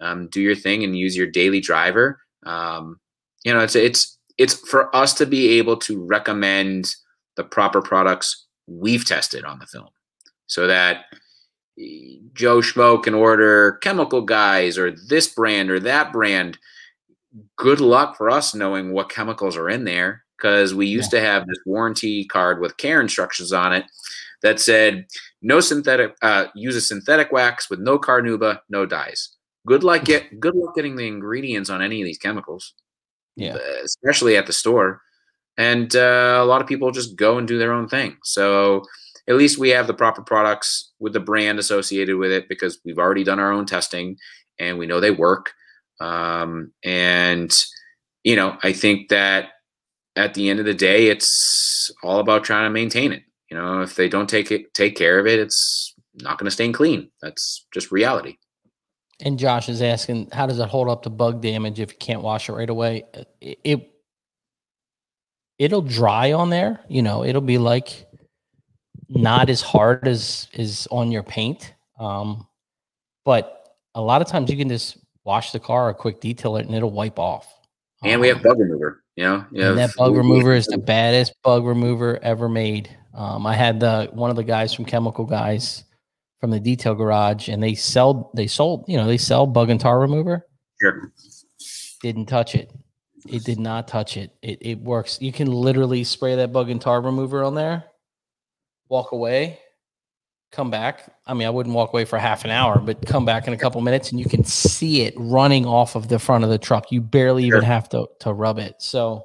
um, do your thing and use your daily driver. Um, you know, it's it's it's for us to be able to recommend the proper products we've tested on the film, so that Joe Schmo can order chemical guys or this brand or that brand. Good luck for us knowing what chemicals are in there because we used to have this warranty card with care instructions on it that said no synthetic uh, use a synthetic wax with no carnauba, no dyes. Good luck get *laughs* good luck getting the ingredients on any of these chemicals Yeah. especially at the store. And uh, a lot of people just go and do their own thing. So at least we have the proper products with the brand associated with it because we've already done our own testing and we know they work. Um, and you know, I think that at the end of the day, it's all about trying to maintain it. You know, if they don't take it, take care of it, it's not going to stay clean. That's just reality. And Josh is asking, how does it hold up to bug damage if you can't wash it right away? It, it it'll dry on there. You know, it'll be like not as hard as is on your paint. Um, but a lot of times you can just wash the car or quick detail it and it'll wipe off. And we have Um, bug remover. You know, you and that bug remover is the baddest bug remover ever made. Um, I had the one of the guys from Chemical Guys from the detail garage, and they sell they sold you know they sell bug and tar remover. Sure. Didn't touch it. It did not touch it. It it works. You can literally spray that bug and tar remover on there, walk away, come back. I mean, I wouldn't walk away for half an hour, but come back in a couple minutes and you can see it running off of the front of the truck. You barely even have to to rub it. So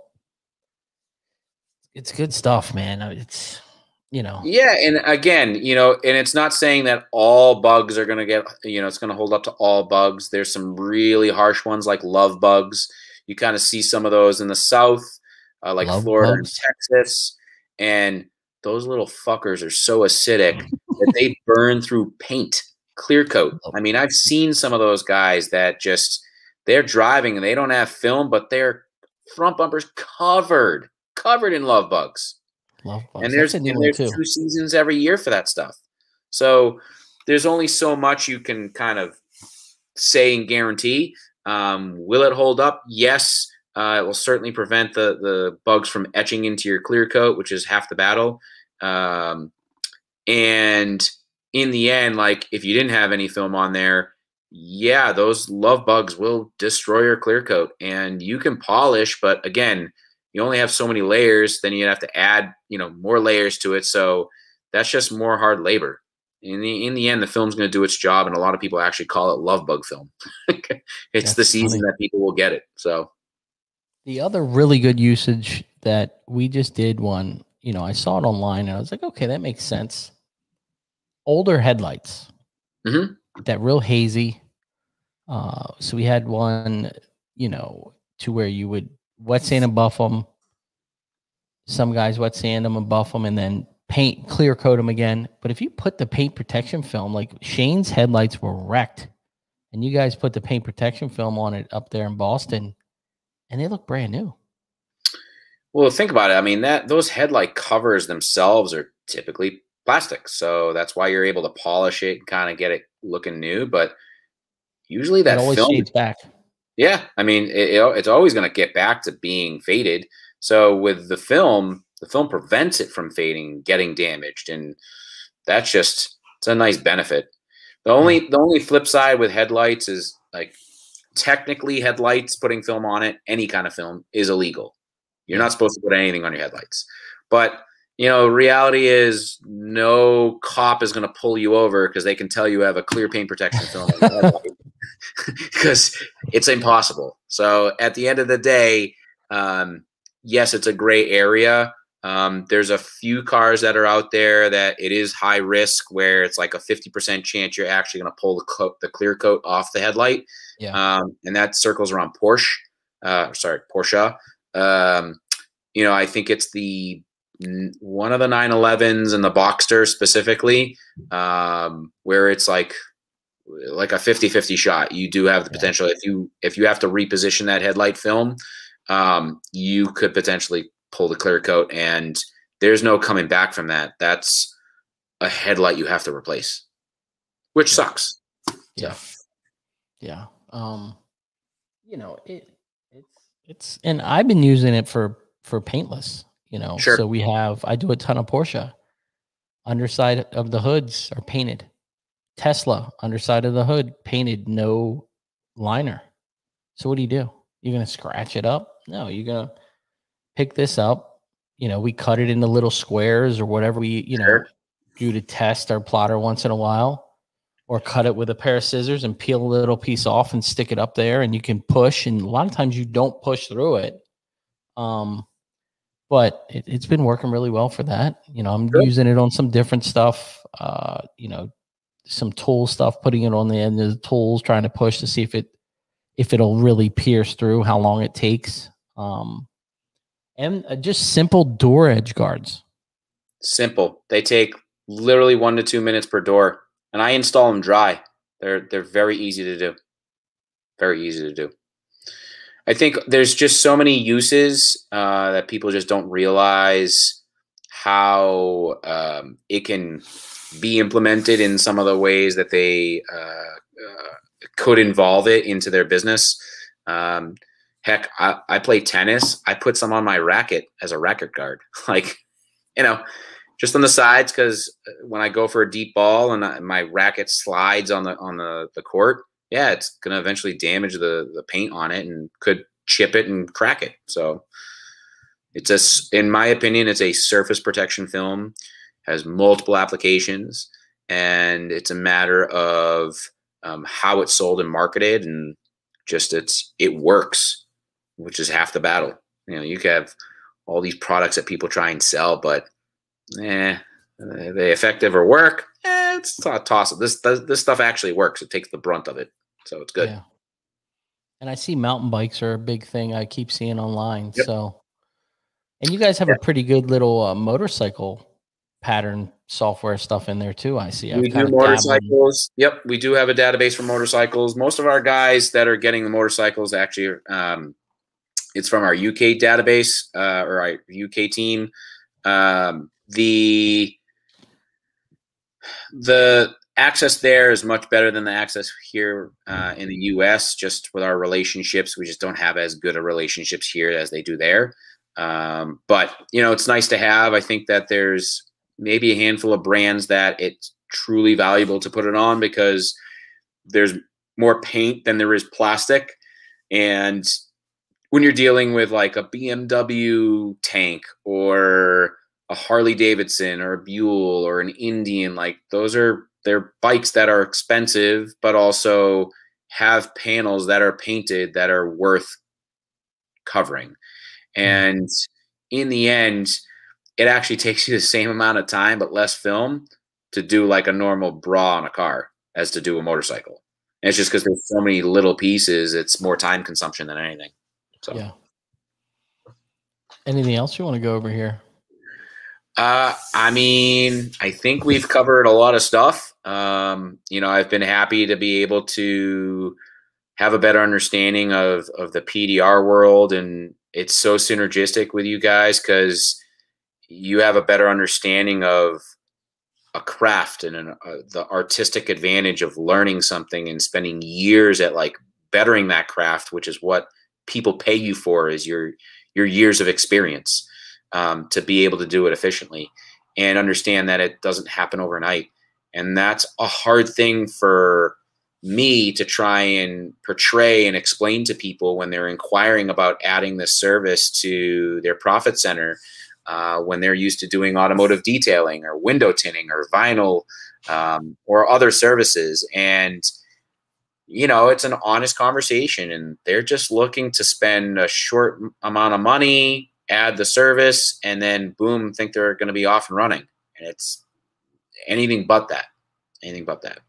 it's good stuff, man. It's you know, Yeah, and again, you know, and it's not saying that all bugs are going to get, you know, it's going to hold up to all bugs. There's some really harsh ones like love bugs. You kind of see some of those in the south, uh, like Love Florida bugs? and Texas, and those little fuckers are so acidic that they burn through paint, clear coat. I mean, I've seen some of those guys that just they're driving and they don't have film, but their front bumpers covered, covered in love bugs love bugs. and there's and there's two seasons every year for that stuff. So there's only so much you can kind of say and guarantee. Um, will it hold up? Yes. Uh, it will certainly prevent the the bugs from etching into your clear coat, which is half the battle. Um, and in the end, like if you didn't have any film on there, yeah, those love bugs will destroy your clear coat, and you can polish, but again, you only have so many layers then you have to add you know more layers to it so that's just more hard labor. In the in the end the film's going to do its job and a lot of people actually call it love bug film. *laughs* It's That's the season funny. that people will get it so. The other really good usage that we just did one, you know, I saw it online and I was like, okay, that makes sense. Older headlights, Mhm. that real hazy. Uh, so we had one, you know, to where you would wet sand and buff them. Some guys wet sand them and buff them and then paint, clear coat them again. But if you put the paint protection film, like Shane's headlights were wrecked, and you guys put the paint protection film on it up there in Boston, and they look brand new. Well think about it i mean that those headlight covers themselves are typically plastic so that's why you're able to polish it and kind of get it looking new but usually that it always film shades back. Yeah, I mean, it, it- it's always going to get back to being faded. So with the film, the film prevents it from fading, getting damaged, and that's just it's a nice benefit. The only the only flip side with headlights is like technically headlights putting film on it, any kind of film is illegal. You're not supposed to put anything on your headlights. But you know, reality is no cop is going to pull you over because they can tell you have a clear paint protection film on your headlight *laughs* because it's impossible. So at the end of the day, um, yes, it's a gray area. Um, there's a few cars that are out there that it is high risk where it's like a 50% chance you're actually going to pull the, coat, the clear coat off the headlight. Yeah. Um, and that circles around Porsche. Uh, sorry, Porsche. Um, you know, I think it's the one of the 911s and the Boxster specifically, um, where it's like like a 50-50 shot. You do have the potential if you if you have to reposition that headlight film, um, you could potentially pull the clear coat and there's no coming back from that. That's a headlight you have to replace. Which sucks. Yeah. Yeah. Um, you know, it it's it's and I've been using it for for paintless, you know. Sure. So we have I do a ton of Porsche. Underside of the hoods are painted. Tesla, underside of the hood, painted no liner. So what do you do? You're gonna scratch it up? No, you're gonna pick this up. You know, we cut it into little squares or whatever we, you know, Sure. do to test our plotter once in a while or cut it with a pair of scissors and peel a little piece off and stick it up there and you can push and a lot of times you don't push through it. Um but it, it's been working really well for that. You know i'm Good. using it on some different stuff uh you know some tool stuff putting it on the end of the tools trying to push to see if it if it'll really pierce through how long it takes. Um and uh, just simple door edge guards. Simple. They take literally one to two minutes per door, and I install them dry. They're they're very easy to do. very easy to do. I think there's just so many uses uh, that people just don't realize how um, it can be implemented in some of the ways that they uh, uh, could involve it into their business. Um, heck, I, I, play tennis. I put some on my racket as a racket guard, *laughs* like you know, just on the sides because uh, when I go for a deep ball and I, my racket slides on the on the the court, yeah, it's gonna eventually damage the the paint on it and could chip it and crack it. So it's a, in my opinion, it's a surface protection film, has multiple applications, and it's a matter of um, how it's sold and marketed, and just it's it works, which is half the battle. You know, you can have all these products that people try and sell, but eh, are they effective or work? Eh, it's a toss up. This this stuff actually works. It takes the brunt of it. So it's good. Yeah. And I see mountain bikes are a big thing I keep seeing online. Yep. So, and you guys have a pretty good little uh, motorcycle pattern software stuff in there too. I see. I've we do motorcycles. Yep, we do have a database for motorcycles. Most of our guys that are getting the motorcycles actually, um, it's from our UK database uh, or our UK team. Um, the the access there is much better than the access here uh, in the U.S. Just with our relationships, we just don't have as good a relationships here as they do there. Um, but you know, it's nice to have. I think that there's maybe a handful of brands that it's truly valuable to put it on because there's more paint than there is plastic, and when you're dealing with like a BMW tank or a Harley Davidson or a Buell or an Indian, like those are they're bikes that are expensive, but also have panels that are painted that are worth covering. Hmm. And in the end, it actually *laughs* takes you the same amount of time but less film to do like a normal bra on a car as to do a motorcycle. And it's just because there's so many little pieces, it's more time consumption than anything. So yeah. Anything else you want to go over here? Uh, I mean, I think we've covered a lot of stuff. Um, you know, I've been happy to be able to have a better understanding of of the PDR world, and it's so synergistic with you guys because you have a better understanding of a craft and an, uh, the artistic advantage of learning something and spending years at like bettering that craft, which is what people pay you for, is your your years of experience um, to be able to do it efficiently and understand that it doesn't happen overnight. And that's a hard thing for me to try and portray and explain to people when they're inquiring about adding this service to their profit center uh, when they're used to doing automotive detailing or window tinting or vinyl um, or other services. And, you know, it's an honest conversation and they're just looking to spend a short amount of money add the service, and then boom, think they're going to be off and running. And it's anything but that. Anything but that.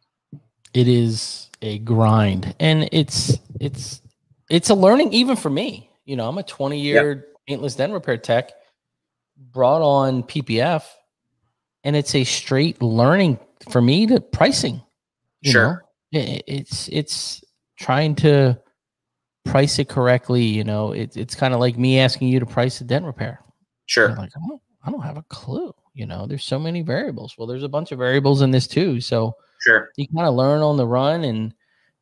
It is a grind, and it's it's it's a learning even for me. You know, I'm a 20 year yep. paintless dent repair tech, brought on PPF, and it's a straight learning for me to pricing. sure, know? it's it's trying to price it correctly. You know, it, it's kind of like me asking you to price a dent repair. Sure. like, I don't, I don't have a clue. You know, there's so many variables. Well, there's a bunch of variables in this too. So sure, you kind of learn on the run and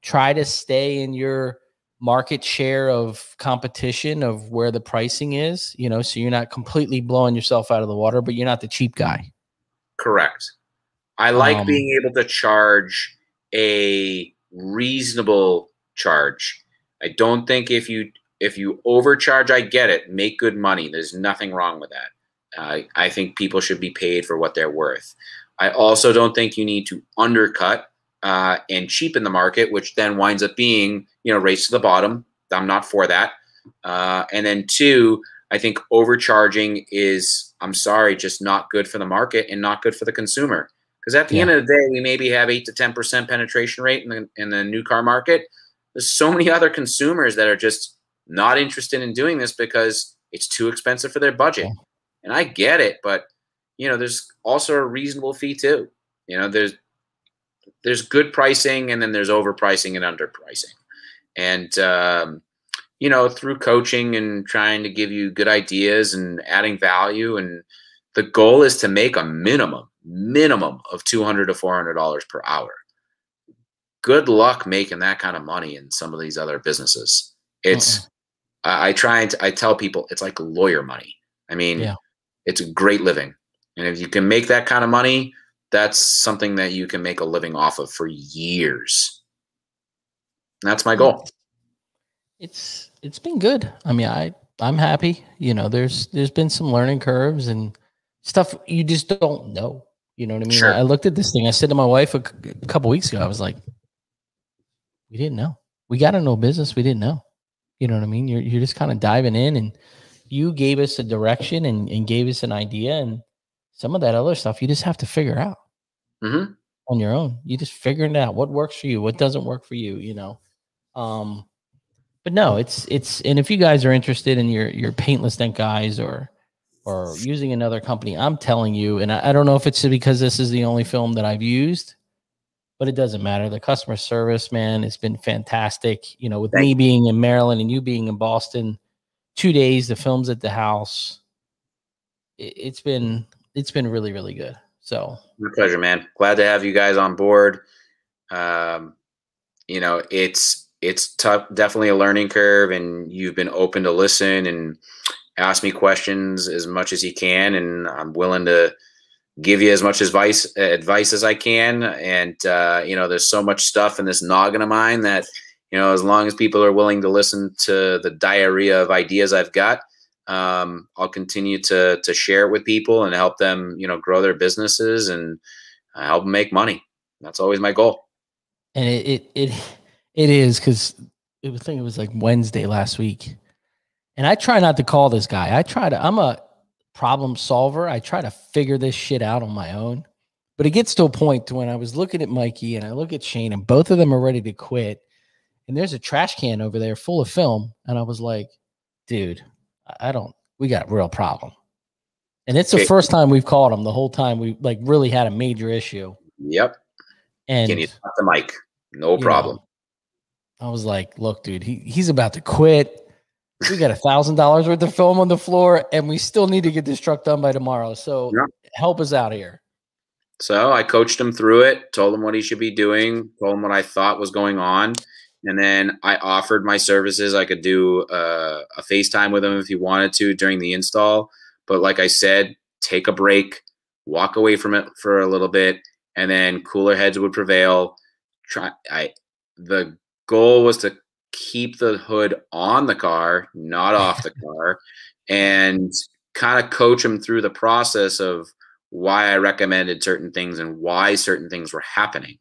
try to stay in your market share of competition of where the pricing is. You know, so you're not completely blowing yourself out of the water, but you're not the cheap guy. Correct. I like um, being able to charge a reasonable charge I don't think if you if you overcharge, I get it. Make good money. There's nothing wrong with that. Uh, I think people should be paid for what they're worth. I also don't think you need to undercut uh, and cheapen the market, which then winds up being you know race to the bottom. I'm not for that. Uh, and then two, I think overcharging is I'm sorry, just not good for the market and not good for the consumer. Because at the yeah. end of the day, we maybe have eight to ten percent penetration rate in the in the new car market there's so many other consumers that are just not interested in doing this because it's too expensive for their budget. And I get it, but you know, there's also a reasonable fee too. You know, there's there's good pricing and then there's overpricing and underpricing. and um, you know through coaching and trying to give you good ideas and adding value and the goal is to make a minimum minimum of 200 to 400 dollars per hour good luck making that kind of money in some of these other businesses it's uh-uh. I, I, try and I tell people it's like lawyer money i mean yeah. it's a great living and if you can make that kind of money that's something that you can make a living off of for years and that's my goal it's it's been good i mean i i'm happy you know there's there's been some learning curves and stuff you just don't know you know what I mean? Sure. I looked at this thing. I said to my wife a, a couple weeks ago, I was like, we didn't know. We got to know business. We didn't know. You know what I mean? You're, you're just kind of diving in and you gave us a direction and, and gave us an idea. And some of that other stuff you just have to figure out mm-hmm. on your own. You just figuring it out what works for you, what doesn't work for you, you know? Um, but no, it's, it's, and if you guys are interested in your, your paintless dent guys or, or using another company, I'm telling you, and I, I, don't know if it's because this is the only film that I've used, but it doesn't matter. The customer service, man, it's been fantastic. You know, with Thank me being in Maryland and you being in Boston, two days, the film's at the house. It, it's been it's been really really good. So my pleasure, man. Glad to have you guys on board. Um, you know, it's it's tough, definitely a learning curve, and you've been open to listen and ask me questions as much as you can, and I'm willing to give you as much advice advice as I can. And uh, you know, there's so much stuff in this noggin of mine that you know, as long as people are willing to listen to the diarrhea of ideas I've got, um, I'll continue to to share it with people and help them, you know, grow their businesses and uh, help them make money. That's always my goal. And it it it, it is because I think it was like Wednesday last week and I try not to call this guy. I try to, I'm a problem solver. I try to figure this shit out on my own. But it gets to a point when I was looking at Mikey and I look at Shane and both of them are ready to quit. And there's a trash can over there full of film. And I was like, dude, I don't, we got a real problem. And it's the first time we've called him the whole time we like really had a major issue. Yep. And can you talk the mic? No problem. Know, I was like, look, dude, he, he's about to quit we got a thousand dollars worth of film on the floor and we still need to get this truck done by tomorrow. So yeah. help us out here. So i coached him through it told him what he should be doing told him what i thought was going on and then i offered my services. I could do uh, a facetime with him if he wanted to during the install. But like i said take a break walk away from it for a little bit and then cooler heads would prevail. Try i the goal was to keep the hood on the car, not off the *laughs* car, and kind of coach them through the process of why I recommended certain things and why certain things were happening.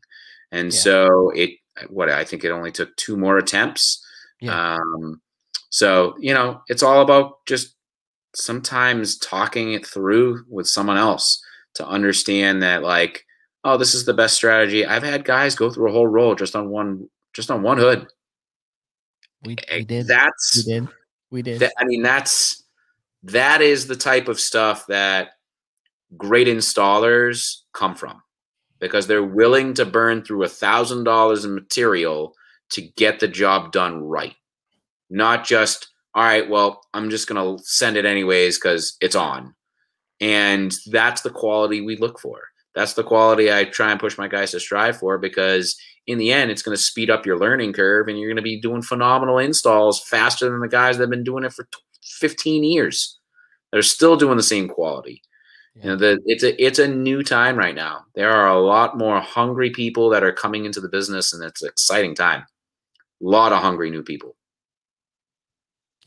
And yeah. so it, what I think it only took two more attempts. Yeah. Um, so, you know, it's all about just sometimes talking it through with someone else to understand that, like, oh, this is the best strategy. I've had guys go through a whole roll just on one, just on one hood. We, we did. That's we did. We did. That, I mean, that's that is the type of stuff that great installers come from because they're willing to burn through a thousand dollars in material to get the job done right. Not just, all right, well, I'm just gonna send it anyways because it's on. And that's the quality we look for. That's the quality I try and push my guys to strive for because in the end, it's going to speed up your learning curve and you're going to be doing phenomenal installs faster than the guys that have been doing it for 15 years. They're still doing the same quality. Yeah. You know, the, it's a it's a new time right now. There are a lot more hungry people that are coming into the business, and it's an exciting time. A lot of hungry new people.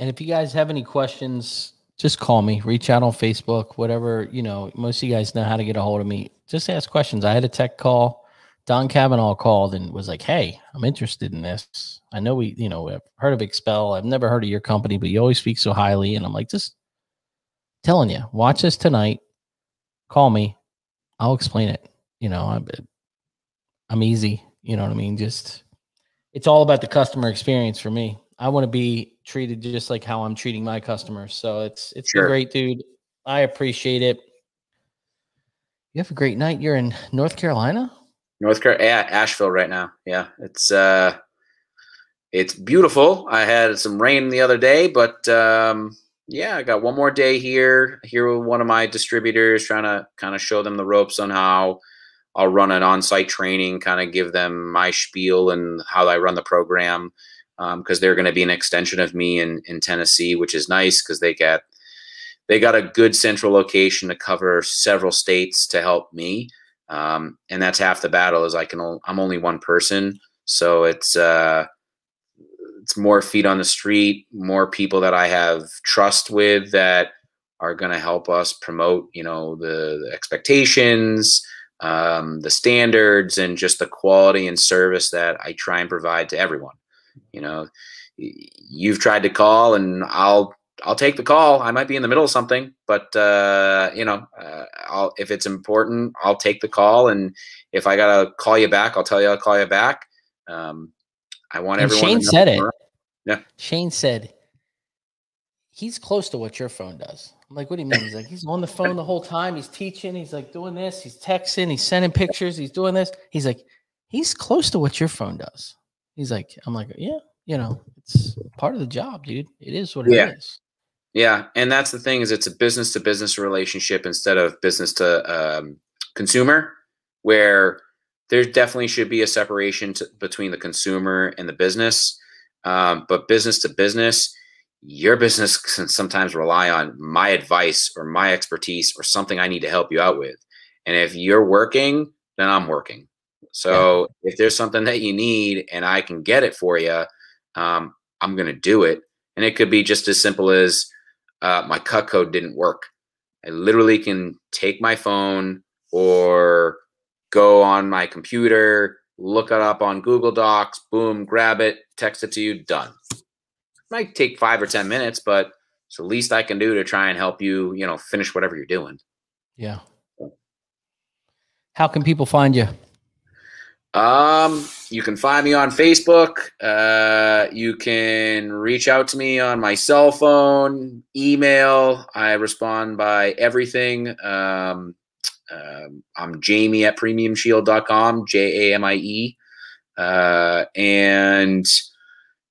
And if you guys have any questions, just call me, reach out on Facebook, whatever, you know, most of you guys know how to get a hold of me. Just ask questions. I had a tech call Don Kavanaugh called and was like, "Hey, I'm interested in this. I know we, you know, I've heard of XPEL. I've never heard of your company, but you always speak so highly." And I'm like, "Just telling you, watch this tonight. Call me. I'll explain it. You know, I'm, I'm easy. You know what I mean? Just it's all about the customer experience for me. I want to be treated just like how I'm treating my customers. So it's it's sure. great, dude. I appreciate it. You have a great night. You're in North Carolina. North Carolina, Asheville right now. Yeah, it's uh, it's beautiful. I had some rain the other day, but um, yeah, I got one more day here. Here with one of my distributors, trying to kind of show them the ropes on how I'll run an on-site training, kind of give them my spiel and how I run the program, because um, they're going to be an extension of me in in Tennessee, which is nice because they get they got a good central location to cover several states to help me, um, and that's half the battle. Is I can I'm only one person, so it's. Uh, it's more feet on the street, more people that I have trust with that are going to help us promote, you know, the, the expectations, um, the standards, and just the quality and service that I try and provide to everyone. You know, you've tried to call, and I'll I'll take the call. I might be in the middle of something, but uh, you know, uh, I'll if it's important, I'll take the call, and if I gotta call you back, I'll tell you I'll call you back. Um, I want and everyone. Shane said it. Yeah. Shane said he's close to what your phone does. I'm like, what do you mean? He's like, he's on the phone the whole time. He's teaching. He's like doing this. He's texting. He's sending pictures. He's doing this. He's like, he's close to what your phone does. He's like, I'm like, yeah, you know, it's part of the job, dude. It is what it yeah. is. Yeah, and that's the thing is it's a business to business relationship instead of business to um, consumer, where there definitely should be a separation to, between the consumer and the business. Um, but business to business, your business *laughs* can sometimes rely on my advice or my expertise or something I need to help you out with. And if you're working, then I'm working. So yeah. if there's something that you need and I can get it for you, um, I'm going to do it. And it could be just as simple as uh, my cut code didn't work. I literally can take my phone or go on my computer, look it up on Google Docs, boom, grab it, text it to you, done. Might take five or 10 minutes, but it's the least I can do to try and help you, you know, finish whatever you're doing. Yeah. How can people find you? Um, you can find me on Facebook. Uh, you can reach out to me on my cell phone, email. I respond by everything. Um, um, I'm Jamie at premiumshield.com, J A M I E. Uh, and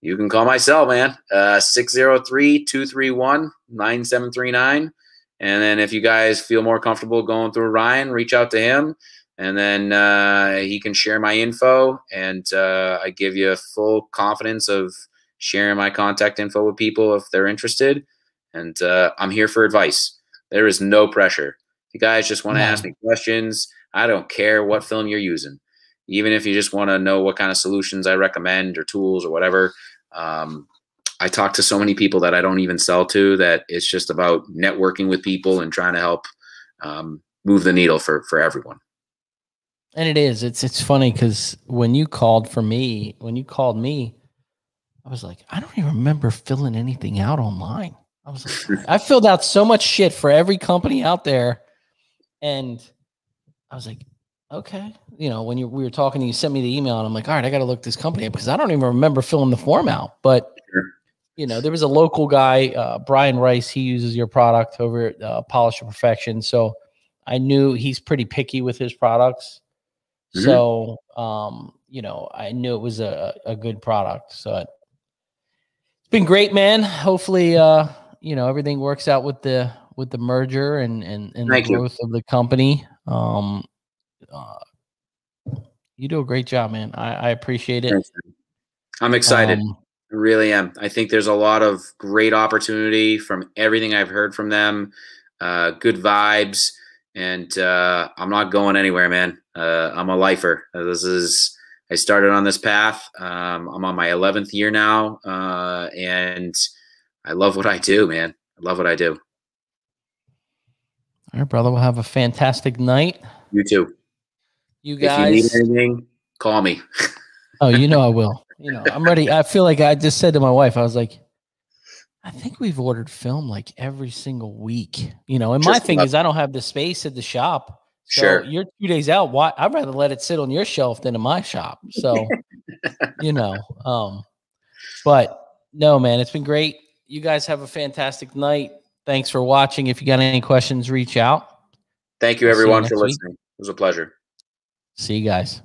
you can call my cell, man, uh, 603 231 9739. And then if you guys feel more comfortable going through Ryan, reach out to him. And then uh, he can share my info. And uh, I give you full confidence of sharing my contact info with people if they're interested. And uh, I'm here for advice. There is no pressure you guys just want to ask me questions, I don't care what film you're using. Even if you just want to know what kind of solutions I recommend or tools or whatever. Um, I talk to so many people that I don't even sell to that it's just about networking with people and trying to help um, move the needle for for everyone. And it is. It's it's funny because when you called for me, when you called me, I was like, I don't even remember filling anything out online. I was like, *laughs* I filled out so much shit for every company out there and I was like, okay. You know, when you we were talking, you sent me the email, and I'm like, all right, I got to look this company up because I don't even remember filling the form out. But you know, there was a local guy, uh, Brian Rice. He uses your product over at uh, Polish Perfection, so I knew he's pretty picky with his products. Mm-hmm. So, um, you know, I knew it was a, a good product. So it, it's been great, man. Hopefully, uh, you know, everything works out with the with the merger and and, and the growth you. of the company. Um, uh, you do a great job, man. I, I appreciate it. Thanks, I'm excited. Um, I really am. I think there's a lot of great opportunity from everything I've heard from them. Uh, good vibes, and uh, I'm not going anywhere, man. Uh, I'm a lifer. Uh, this is. I started on this path. Um, I'm on my 11th year now, uh, and I love what I do, man. I love what I do. All right, brother. We'll have a fantastic night. You too. You guys. If you need anything, call me. *laughs* oh, you know I will. You know, I'm ready. I feel like I just said to my wife, I was like, I think we've ordered film like every single week. You know, and just my thing is I don't have the space at the shop. So sure. You're two days out. Why I'd rather let it sit on your shelf than in my shop. So, *laughs* you know, um, but no, man, it's been great. You guys have a fantastic night. Thanks for watching. If you got any questions, reach out. Thank you, everyone, you for listening. Week. It was a pleasure. See you guys.